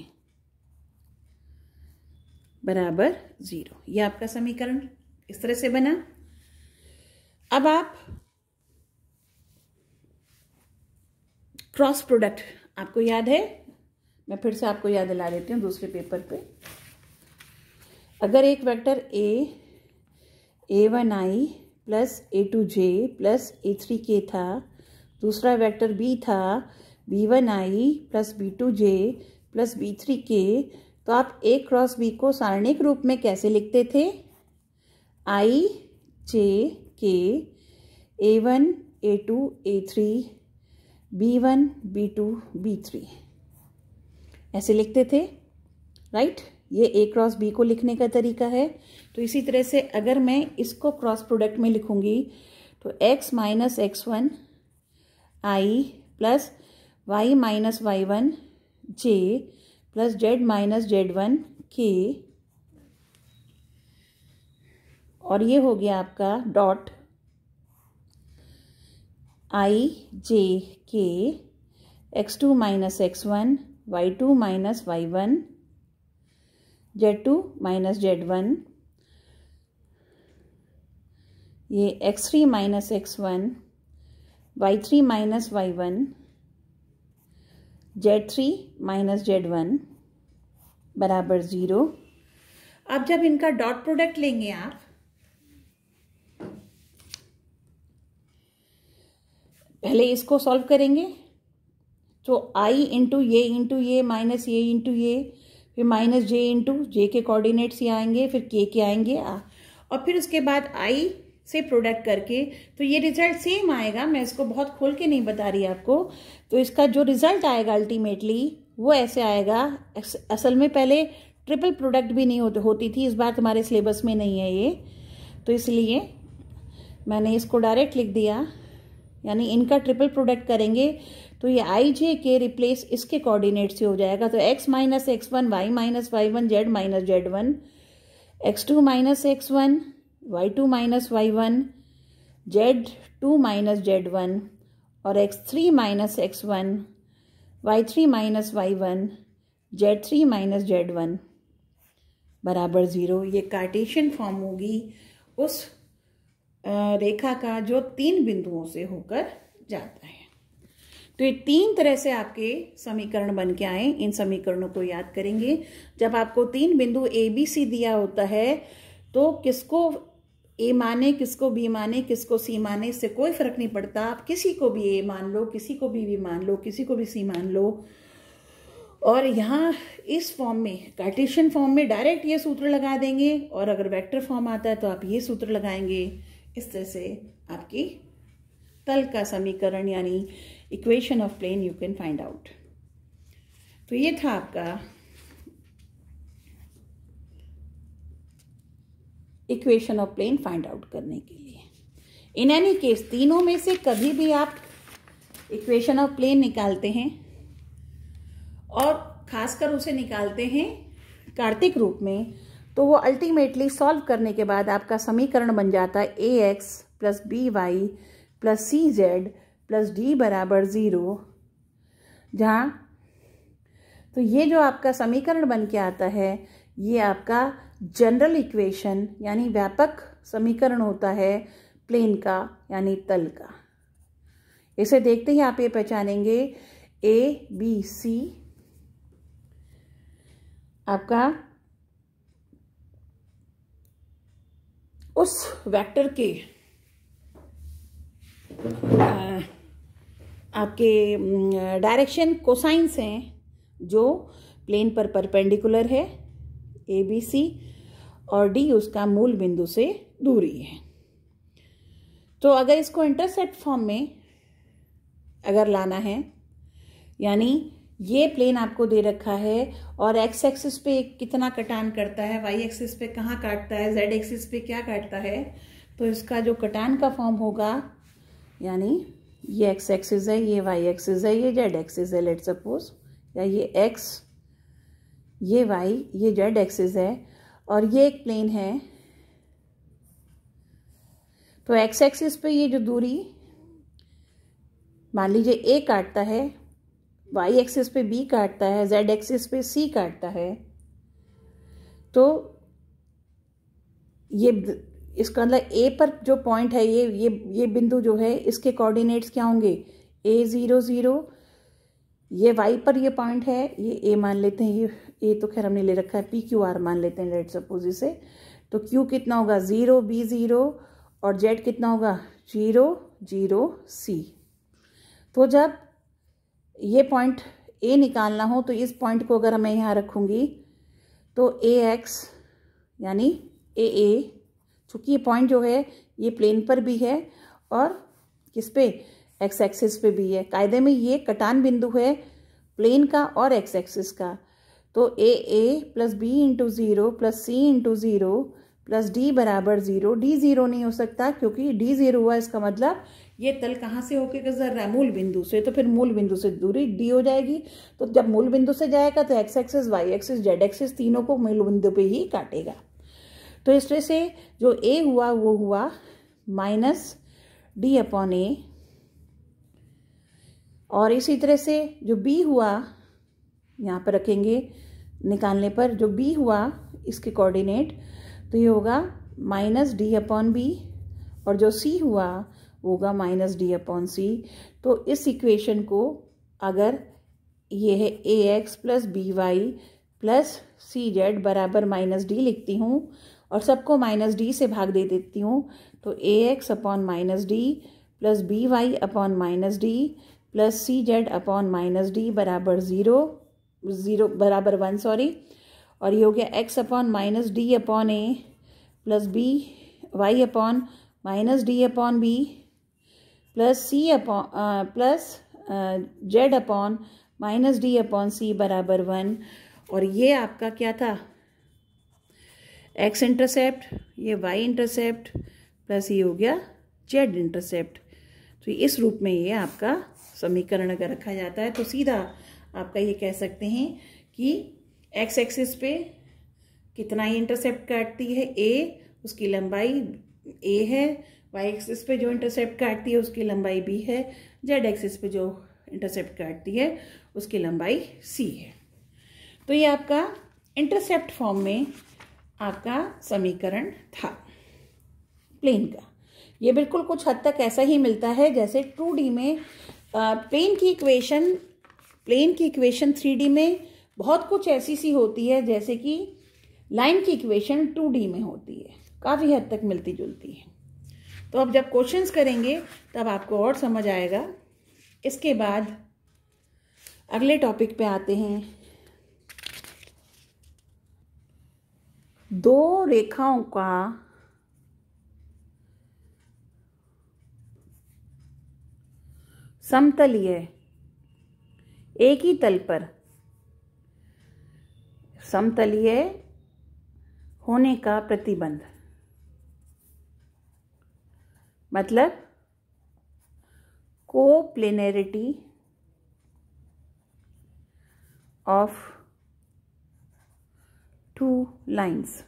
Speaker 1: बराबर ज़ीरो। यह आपका समीकरण इस तरह से बना। अब आप क्रॉस प्रोडक्ट आपको याद है। मैं फिर से आपको याद दिला देती हूँ दूसरे पेपर पे। अगर एक vector A A one I plus A two J plus A three K था, दूसरा वेक्टर बी था B one I plus B two J plus B three K तो आप ए क्रॉस बी को सारणिक रूप में कैसे लिखते थे? I J K A one A two A three B one B two B three ऐसे लिखते थे राइट ये ए क्रॉस बी को लिखने का तरीका है। तो इसी तरह से अगर मैं इसको क्रॉस प्रोडक्ट में लिखूँगी तो X minus X one I plus Y minus Y one J plus Z minus Z one K और ये हो गया आपका dot I J K X two minus X one, Y two minus Y one, Z two minus Z one. ये X three minus X one, Y three minus Y one Z three minus Z one बराबर zero अब जब इनका dot product लेंगे आप, पहले इसको solve करेंगे। तो आई इंटू ये इंटू ये माइनस ये इंटू ये फिर माइनस जे इंटू जे के कोऑर्डिनेट्स ये आएँगे, फिर के के आएँगे। आ, और फिर उसके बाद आई से प्रोडक्ट करके तो ये रिज़ल्ट सेम आएगा। मैं इसको बहुत खोल के नहीं बता रही आपको। तो इसका जो रिज़ल्ट आएगा अल्टीमेटली वो ऐसे आएगा। असल में पहले ट्रिपल प्रोडक्ट भी नहीं होती थी, इस बार तुम्हारे सिलेबस में नहीं है ये। तो इसलिए मैंने इसको डायरेक्ट लिख दिया। यानी इनका ट्रिपल प्रोडक्ट करेंगे तो ये आई जे के रिप्लेस इसके कोऑर्डिनेट से हो जाएगा। तो X minus X one Y minus Y one Z minus Z one X two minus X one Y two minus Y one Z two minus Z one और X three minus X one Y three minus Y one Z three minus Z one बराबर zero ये Cartesian form होगी उस रेखा का जो तीन बिंदुओं से होकर जाता है। तो ये तीन तरह से आपके समीकरण बन के आए। इन समीकरणों को याद करेंगे। जब आपको तीन बिंदु ए बी सी दिया होता है तो किसको ए माने, किसको बी माने, किसको सी माने, इससे कोई फ़र्क नहीं पड़ता। आप किसी को भी ए मान लो, किसी को भी बी मान लो, किसी को भी सी मान लो। और यहाँ इस फॉर्म में कार्टेशियन फॉर्म में डायरेक्ट ये सूत्र लगा देंगे। और अगर वेक्टर फॉर्म आता है तो आप ये सूत्र लगाएँगे। इस तरह से आपकी तल का समीकरण, यानी equation of plane you can find out तो ये था आपका equation of plane find out करने के लिए। इन एनी केस तीनों में से कभी भी आप इक्वेशन ऑफ़ प्लेन निकालते हैं और खासकर उसे निकालते हैं कार्तिक रूप में तो वो अल्टीमेटली सॉल्व करने के बाद आपका समीकरण बन जाता है A X plus B Y plus C Z plus D बराबर ज़ीरो जहाँ तो ये जो आपका समीकरण बन के आता है ये आपका जनरल इक्वेशन यानी व्यापक समीकरण होता है प्लेन का यानी तल का। इसे देखते ही आप ये पहचानेंगे ए बी सी आपका उस वेक्टर के आपके डायरेक्शन कोसाइंस हैं जो प्लेन पर परपेंडिकुलर है। ए बी सी और डी उसका मूल बिंदु से दूरी है। तो अगर इसको इंटरसेप्ट फॉर्म में अगर लाना है, यानी ये प्लेन आपको दे रखा है और एक्स एक्सिस पे कितना कटान करता है वाई एक्सिस पे कहाँ काटता है जेड एक्सिस पे क्या काटता है तो इसका जो कटान का फॉर्म होगा, यानी ये एक्स एक्सिस है, ये वाई एक्सिस है, ये जेड एक्सिस है लेट सपोज़ या ये एक्स ये वाई ये जेड एक्सिस है और ये एक प्लेन है। तो एक्स एक्सिस पे ये जो दूरी, मान लीजिए ए काटता है वाई एक्सिस पे बी काटता है जेड एक्सिस पे सी काटता है तो ये इसका मतलब ए पर जो पॉइंट है, ये ये ये बिंदु जो है, इसके कोऑर्डिनेट्स क्या होंगे? ए ज़ीरो ज़ीरो ये वाई पर ये पॉइंट है, ये ए मान लेते हैं, ये ए तो खैर हमने ले रखा है पी क्यू आर मान लेते हैं लेट सपोज़ इसे। तो क्यू कितना होगा? ज़ीरो बी ज़ीरो और जेड कितना होगा? ज़ीरो ज़ीरो सी तो जब ये पॉइंट ए निकालना हो तो इस पॉइंट को अगर मैं यहाँ रखूँगी तो ए एक्स यानी ए ए चूँकि ये पॉइंट जो है, ये प्लेन पर भी है, और किस पे? एक्स एक्सिस पे भी है। कायदे में ये कटान बिंदु है प्लेन का और एक्स एक्सिस का। तो A A plus B into zero plus C into zero plus D बराबर ज़ीरो डी ज़ीरो नहीं हो सकता क्योंकि डी ज़ीरो हुआ, इसका मतलब ये तल कहाँ से होके गुजर रहा है? मूल बिंदु से। तो फिर मूल बिंदु से दूरी डी हो जाएगी। तो जब मूल बिंदु से जाएगा तो X axis Y axis Z axis तीनों को मूल बिंदु पे ही काटेगा। तो इस तरह से जो ए हुआ, वो हुआ माइनस डी अपॉन ए और इसी तरह से जो बी हुआ, यहाँ पर रखेंगे निकालने पर, जो बी हुआ इसके कोऑर्डिनेट तो ये होगा माइनस डी अपॉन बी और जो सी हुआ, वो होगा माइनस डी अपॉन सी तो इस इक्वेशन को अगर ये है A X plus B Y plus C Z बराबर माइनस डी लिखती हूँ और सबको माइनस डी से भाग दे देती हूँ तो A X upon minus D plus B Y upon minus D plus C Z upon minus D बराबर ज़ीरो ज़ीरो बराबर वन सॉरी और ये हो गया X upon minus D upon A plus B Y upon minus D upon B plus C upon plus Z upon minus D upon C बराबर one और ये आपका क्या था? एक्स इंटरसेप्ट ये वाई इंटरसेप्ट प्लस ये हो गया जेड इंटरसेप्ट तो इस रूप में ये आपका समीकरण अगर रखा जाता है तो सीधा आपका ये कह सकते हैं कि एक्स एक्सिस पे कितना ही इंटरसेप्ट काटती है ए उसकी लंबाई ए है वाई एक्सिस पे जो इंटरसेप्ट काटती है, उसकी लंबाई बी है जेड एक्सिस पे जो इंटरसेप्ट काटती है, उसकी लंबाई सी है। तो ये आपका इंटरसेप्ट फॉर्म में आपका समीकरण था प्लेन का। ये बिल्कुल कुछ हद तक ऐसा ही मिलता है जैसे टू डी में प्लेन की इक्वेशन प्लेन की इक्वेशन थ्री में बहुत कुछ ऐसी सी होती है जैसे कि लाइन की इक्वेशन टू में होती है। काफ़ी हद तक मिलती जुलती है। तो अब जब क्वेश्चंस करेंगे, तब आपको और समझ आएगा। इसके बाद अगले टॉपिक पे आते हैं। दो रेखाओं का समतलीय एक ही तल पर। समतलीय होने का प्रतिबंध। मतलब कोप्लेनरिटी ऑफ़ टू लाइंस।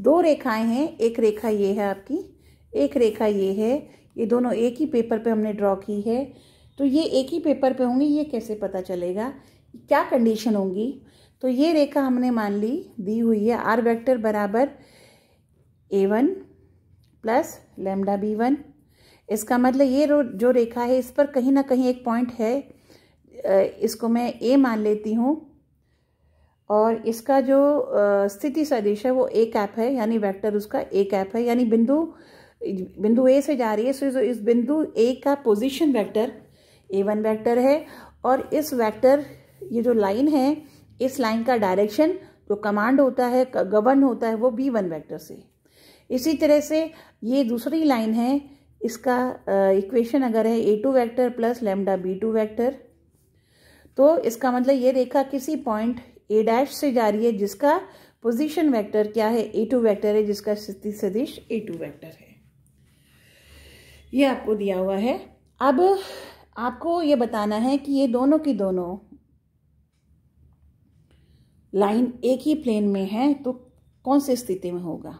Speaker 1: दो रेखाएँ हैं, एक रेखा ये है आपकी एक रेखा ये है, ये दोनों एक ही पेपर पे हमने ड्रॉ की है। तो ये एक ही पेपर पे होंगी, ये कैसे पता चलेगा? क्या कंडीशन होंगी? तो ये रेखा हमने मान ली, दी हुई है आर वेक्टर बराबर A one plus lambda B one इसका मतलब ये जो रेखा है, इस पर कहीं ना कहीं एक पॉइंट है। इसको मैं ए मान लेती हूँ। और इसका जो स्थिति सदिश है, वो ए कैप है, यानी वेक्टर उसका ए कैप है, यानी बिंदु बिंदु ए से जा रही है सो इस बिंदु ए का position vector A one vector है, और इस वेक्टर ये जो लाइन है, इस लाइन का डायरेक्शन जो कमांड होता है गवर्न होता है, वो बी वन वैक्टर से। इसी तरह से ये दूसरी लाइन है, इसका इक्वेशन अगर है A two vector plus lambda B two vector तो इसका मतलब ये रेखा किसी पॉइंट ए डैश से जा रही है, जिसका पोजीशन वेक्टर क्या है ए टू वैक्टर है, जिसका सदिश ए टू वैक्टर है। ये आपको दिया हुआ है। अब आपको ये बताना है कि ये दोनों की दोनों लाइन एक ही प्लेन में है तो कौन सी स्थिति में होगा?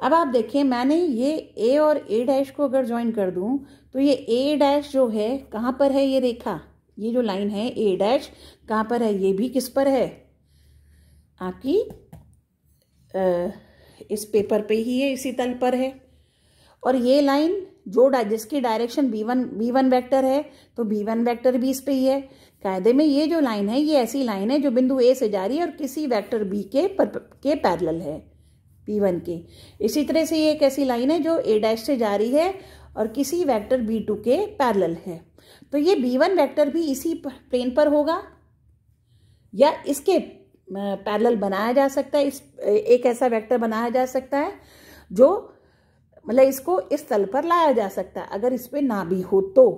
Speaker 1: अब आप देखिए मैंने ये ए और ए डैश को अगर ज्वाइन कर दूँ तो ये ए डैश जो है कहाँ पर है ये रेखा? ये जो लाइन है ए डैश कहाँ पर है? ये भी किस पर है? आपकी आ, इस पेपर पे ही है इसी तल पर है। और ये लाइन जो जिसकी direction B one B one vector है तो बी वन वैक्टर भी इस पे ही है। कायदे में ये जो लाइन है ये ऐसी लाइन है जो बिंदु ए से जा रही है और किसी वैक्टर बी के पर, के पैरेलल है बी वन के। इसी तरह से ये एक ऐसी लाइन है जो ए डैश से जा रही है और किसी वैक्टर बी टू के पैरेलल है। तो ये बी वन वैक्टर भी इसी प्लेन पर होगा या इसके पैरेलल बनाया जा सकता है इस एक ऐसा वेक्टर बनाया जा सकता है जो मतलब इसको इस तल पर लाया जा सकता है। अगर इस पर ना भी हो तो।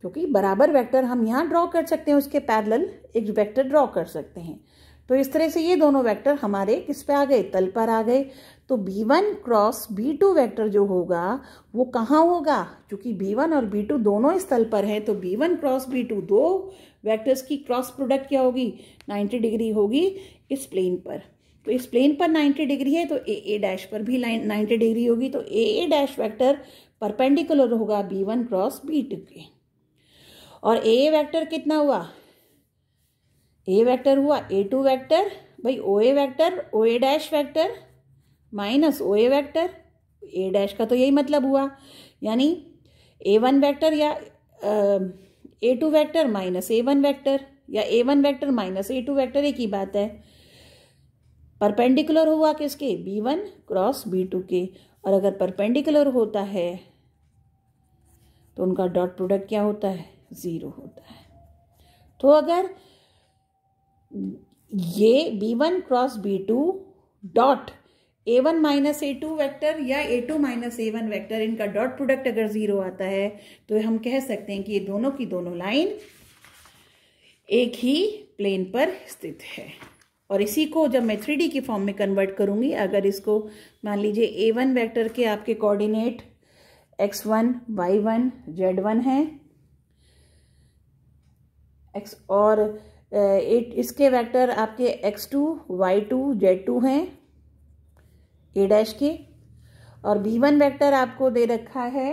Speaker 1: क्योंकि बराबर वेक्टर हम यहाँ ड्रॉ कर सकते हैं, उसके पैरेलल एक वेक्टर ड्रॉ कर सकते हैं। तो इस तरह से ये दोनों वेक्टर हमारे किस पे आ गए? तल पर आ गए। तो B one cross B two vector जो होगा, वो कहाँ होगा? क्योंकि बी वन और बी टू दोनों इस तल पर हैं तो B one cross B two दो वैक्टर्स की क्रॉस प्रोडक्ट क्या होगी? 90 डिग्री होगी इस प्लेन पर। तो इस प्लेन पर 90 डिग्री है तो ए ए डैश पर भी लाइन 90 डिग्री होगी तो A A dash vector perpendicular होगा B one cross B two के और ए ए वैक्टर कितना हुआ? ए वैक्टर हुआ ए टू वैक्टर भाई O A vector O A dash vector minus O A vector A dash का तो यही मतलब हुआ। यानी ए वन वैक्टर या A two vector minus A one vector या A one vector minus A two vector एक ही बात है। परपेंडिकुलर हुआ किसके? B one cross B two के। और अगर परपेंडिकुलर होता है तो उनका डॉट प्रोडक्ट क्या होता है? ज़ीरो होता है। तो अगर ये B one cross B two dot A one minus A two vector या A two minus A one vector इनका डॉट प्रोडक्ट अगर ज़ीरो आता है तो हम कह सकते हैं कि ये दोनों की दोनों लाइन एक ही प्लेन पर स्थित है। और इसी को जब मैं थ्री के फॉर्म में कन्वर्ट करूँगी, अगर इसको मान लीजिए ए वन वैक्टर के आपके coordinate X one Y one Z one है एक्स और एट इसके वेक्टर आपके X two Y two Z two हैं ए डैश के, और बी वन वैक्टर आपको दे रखा है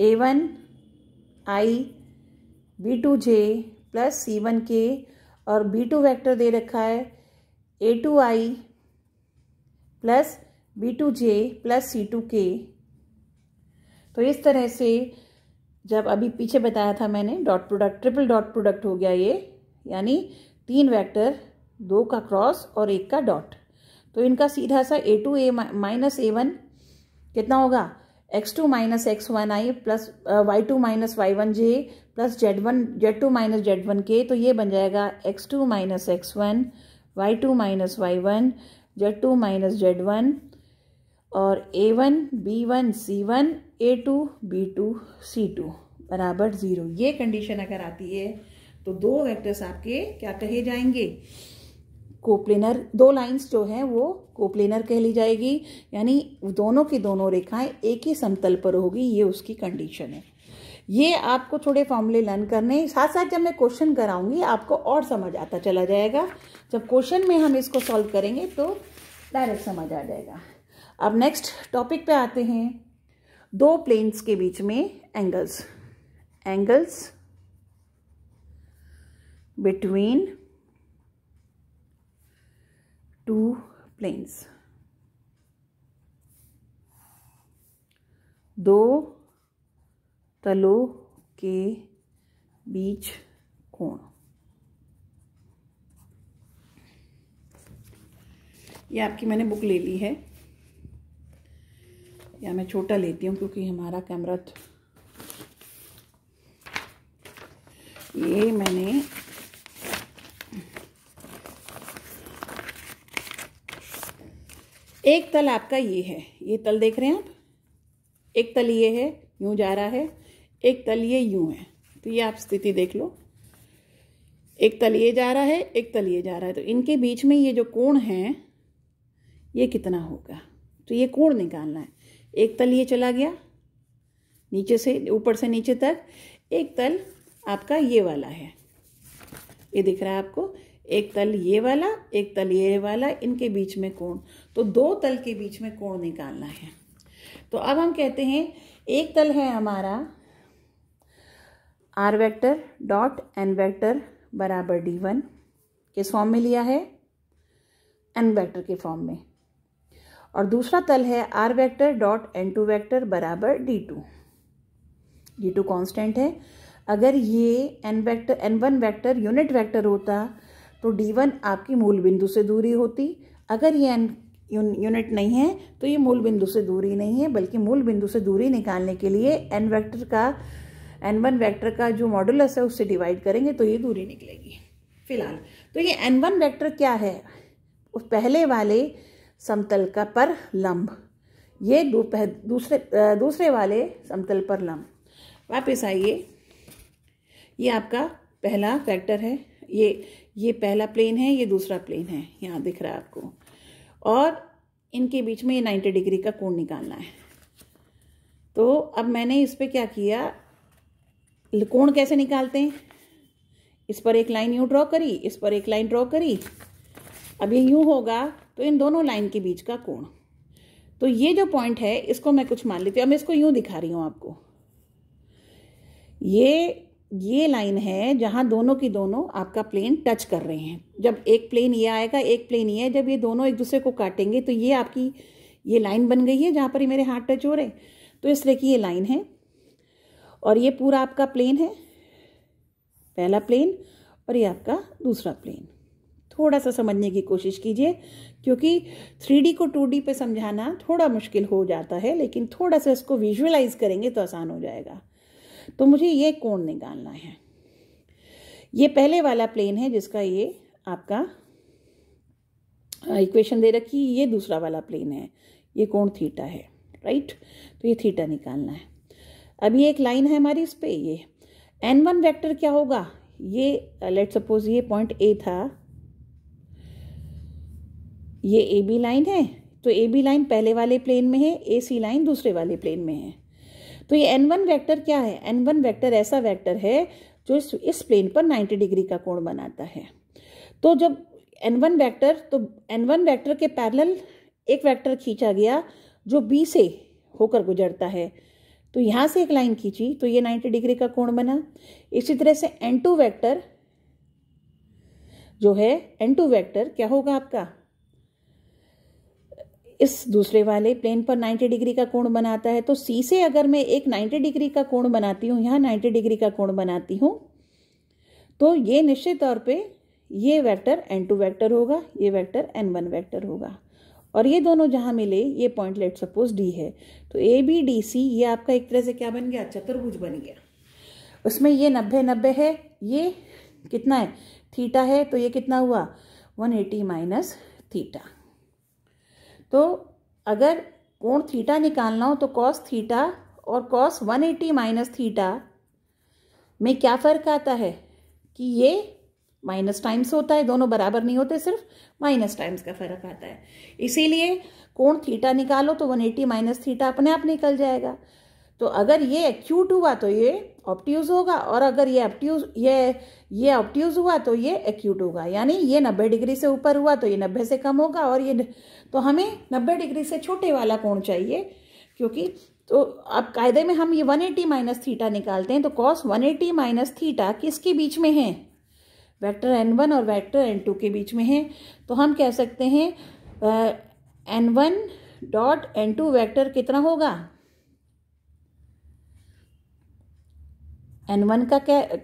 Speaker 1: A one I B two J plus C one K और बी टू वैक्टर दे रखा है A two I plus B two J plus C two K तो इस तरह से जब अभी पीछे बताया था मैंने dot product triple dot product हो गया ये, यानी तीन वेक्टर दो का क्रॉस और एक का डॉट तो इनका सीधा सा A two A minus A one कितना होगा? X two minus X one I plus Y two minus Y one J plus Z one Z two minus Z one K तो ये बन जाएगा X two minus X one Y two minus Y one Z two minus Z one और A one B one C one A two B two C two बराबर zero ये condition अगर आती है तो दो वेक्टर्स आपके क्या कहे जाएँगे? कोप्लेनर दो लाइंस जो हैं, वो कोप्लेनर कह ली जाएगी, यानी दोनों की दोनों रेखाएँ एक ही समतल पर होगी, ये उसकी कंडीशन है। ये आपको थोड़े फॉर्मूले लर्न करने साथ साथ जब मैं क्वेश्चन कराऊँगी, आपको और समझ आता चला जाएगा। जब क्वेश्चन में हम इसको सॉल्व करेंगे तो डायरेक्ट समझ आ जाएगा। अब नेक्स्ट टॉपिक पे आते हैं। दो प्लेन्स के बीच में angles angles between two planes दो तलों के बीच कोण? ये आपकी मैंने बुक ले ली है। या मैं छोटा लेती हूँ क्योंकि हमारा कैमरा ये मैंने एक तल आपका ये है। ये तल देख रहे हैं आप? एक तल ये है, यूँ जा रहा है। एक तल ये यूँ है। तो ये आप स्थिति देख लो। एक तल ये जा रहा है, एक तल ये जा रहा है। तो इनके बीच में ये जो कोण है, ये कितना होगा? तो ये कोण निकालना है। एक तल ये चला गया, नीचे से, ऊपर से नीचे तक। एक तल आपका ये वाला है। ये दिख रहा है आपको? एक तल ये वाला, एक तल ये वाला, इनके बीच में कोण। तो दो तल के बीच में कोण निकालना है। तो अब हम कहते हैं, एक तल है हमारा R vector dot N vector बराबर डी वन किस फॉर्म में लिया है एन वेक्टर के फॉर्म में। और दूसरा तल है R vector dot N two vector बराबर D two D two constant है। अगर ये N vector N one vector unit vector होता तो डी वन आपकी मूल बिंदु से दूरी होती। अगर ये एन यूनिट नहीं है तो ये मूल बिंदु से दूरी नहीं है, बल्कि मूल बिंदु से दूरी निकालने के लिए एन वैक्टर का एन वन वैक्टर का जो मॉडुलस है उससे डिवाइड करेंगे तो ये दूरी निकलेगी फ़िलहाल। तो ये एन वन वैक्टर क्या है? उस पहले वाले समतल का पर लंब। ये दू, पह, दूसरे दूसरे वाले समतल पर लंब। वापस आइए। ये आपका पहला वेक्टर है। ये ये पहला प्लेन है ये दूसरा प्लेन है। यहाँ दिख रहा है आपको। और इनके बीच में ये नाइन्टी डिग्री का कोण निकालना है। तो अब मैंने इस पर क्या किया? कोण कैसे निकालते हैं? इस पर एक लाइन यूँ ड्रॉ करी, इस पर एक लाइन ड्रॉ करी। अब ये यूँ होगा तो इन दोनों लाइन के बीच का कोण। तो ये जो पॉइंट है, इसको मैं कुछ मान लेती हूँ। अब मैं इसको यूँ दिखा रही हूँ आपको। ये ये लाइन है जहाँ दोनों की दोनों आपका प्लेन टच कर रहे हैं। जब एक प्लेन ये आएगा, एक प्लेन ये है। जब ये दोनों एक दूसरे को काटेंगे तो ये आपकी, ये लाइन बन गई है जहाँ पर ये मेरे हाथ टच हो रहे तो इस तरह की ये लाइन है और ये पूरा आपका प्लेन है। पहला प्लेन और ये आपका दूसरा प्लेन थोड़ा सा समझने की कोशिश कीजिए, क्योंकि थ्री को टू पे समझाना थोड़ा मुश्किल हो जाता है, लेकिन थोड़ा सा इसको विजुअलाइज करेंगे तो आसान हो जाएगा। तो मुझे ये कोण निकालना है। ये पहले वाला प्लेन है जिसका ये आपका इक्वेशन दे रखी ये दूसरा वाला प्लेन है। ये कोण थीटा है राइट तो ये थीटा निकालना है। ये एक लाइन है हमारी इस पर ये। एन वन वैक्टर क्या होगा? ये लेट सपोज़ ये पॉइंट ए था। ये ए बी लाइन है तो ए बी लाइन पहले वाले प्लेन में है ए सी लाइन दूसरे वाले प्लेन में है। तो ये एन वन वैक्टर क्या है? एन वन वैक्टर ऐसा वैक्टर है, जो इस इस प्लेन पर 90 डिग्री का कोण बनाता है। तो जब एन वन वैक्टर तो एन वन वैक्टर के पैरेलल एक वैक्टर खींचा गया, जो बी से होकर गुजरता है। तो यहाँ से एक लाइन खींची तो ये 90 डिग्री का कोण बना। इसी तरह से एन टू वैक्टर जो है एन टू वैक्टर क्या होगा आपका? इस दूसरे वाले प्लेन पर 90 डिग्री का कोण बनाता है तो सी से अगर मैं एक 90 डिग्री का कोण बनाती हूँ, यहाँ 90 डिग्री का कोण बनाती हूँ तो ये निश्चित तौर पे ये वेक्टर एन टू वैक्टर होगा, ये वेक्टर एन वन वैक्टर होगा। और ये दोनों जहाँ मिले, ये पॉइंट लेट सपोज़ डी है। तो ए बी डी सी ये आपका एक तरह से क्या बन गया? चतुर्भुज बन गया। उसमें ये नब्बे नब्बे है, ये कितना है? थीटा है तो ये कितना हुआ? One eighty minus theta. तो अगर कोण थीटा निकालना हो तो कॉस थीटा और कॉस 180 एटी माइनस थीटा में क्या फ़र्क आता है? कि ये माइनस टाइम्स होता है, दोनों बराबर नहीं होते, सिर्फ़ माइनस टाइम्स का फ़र्क आता है। इसीलिए कोण थीटा निकालो तो 180 एटी माइनस थीटा अपने आप निकल जाएगा। तो अगर ये एक्यूट हुआ तो ये ऑप्ट्यूज होगा और अगर ये ऑप्ट्यूज ये ये ऑप्ट्यूज हुआ तो ये एक्यूट होगा। यानी ये नब्बे डिग्री से ऊपर हुआ तो ये नब्बे से कम होगा और ये तो हमें नब्बे डिग्री से छोटे वाला कोण चाहिए, क्योंकि तो अब कायदे में हम ये वन एटी माइनस थीटा निकालते हैं तो cos one eighty minus theta किसके बीच में है? वेक्टर एन वन और वेक्टर एन टू के बीच में है। तो हम कह सकते हैं N one dot N two vector कितना होगा? एन वन का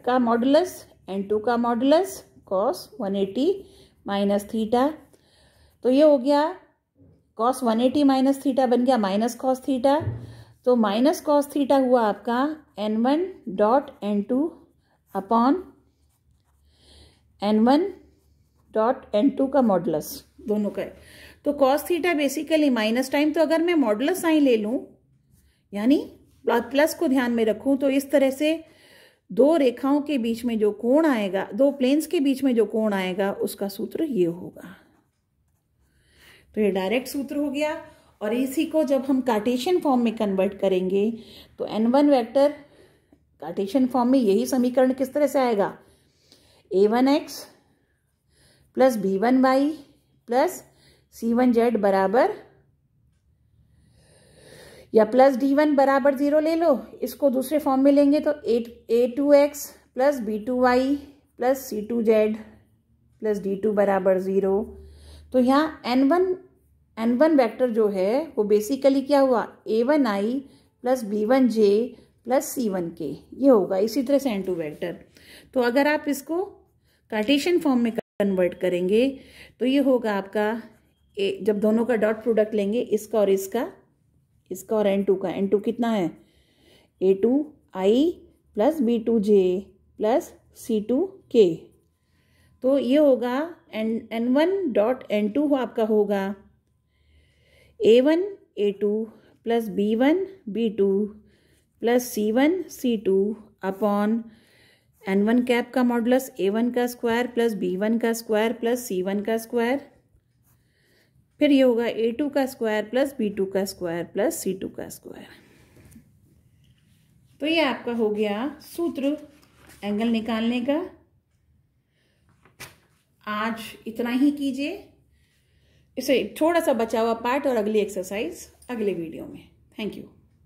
Speaker 1: का मॉडुलस एन टू का modulus cos one eighty minus theta तो ये हो गया cos one eighty minus theta बन गया माइनस कॉस थीटा तो माइनस कॉस थीटा हुआ आपका N one dot N two upon N one dot N two का मॉडलस दोनों का तो cos theta basically minus time तो अगर मैं मॉडलस साइन ले लूँ, यानी प्लस को ध्यान में रखूँ तो इस तरह से दो रेखाओं के बीच में जो कोण आएगा, दो प्लेन्स के बीच में जो कोण आएगा, उसका सूत्र ये होगा। तो ये डायरेक्ट सूत्र हो गया और इसी को जब हम कार्टेशियन फॉर्म में कन्वर्ट करेंगे तो N one vector Cartesian form में यही समीकरण किस तरह से आएगा? A one X plus B one Y plus C one Z बराबर, या प्लस डी वन बराबर ज़ीरो ले लो, इसको दूसरे फॉर्म में लेंगे तो A A two X plus B two Y plus C two Z plus D two बराबर ज़ीरो तो यहाँ N one N one vector जो है, वो बेसिकली क्या हुआ? A one I plus B one J plus C one K ये होगा, इसी तरह से एन टू वैक्टर तो अगर आप इसको कार्टेशियन फॉर्म में कन्वर्ट करेंगे तो ये होगा आपका, ए, जब दोनों का डॉट प्रोडक्ट लेंगे, इसका और इसका इसका और एन टू का। एन टू कितना है? A two I plus B two J plus C two K तो ये होगा N N one dot N two आपका होगा। A one A two plus B one B two plus C one C two upon N one cap का modulus A one का square plus B one का square plus सी one का square फिर ये होगा ए two का स्क्वायर प्लस बी टू का square plus सी two का स्क्वायर तो ये आपका हो गया सूत्र एंगल निकालने का। आज इतना ही कीजिए। इसे थोड़ा सा बचा हुआ पार्ट और अगली एक्सरसाइज अगले वीडियो में। Thank you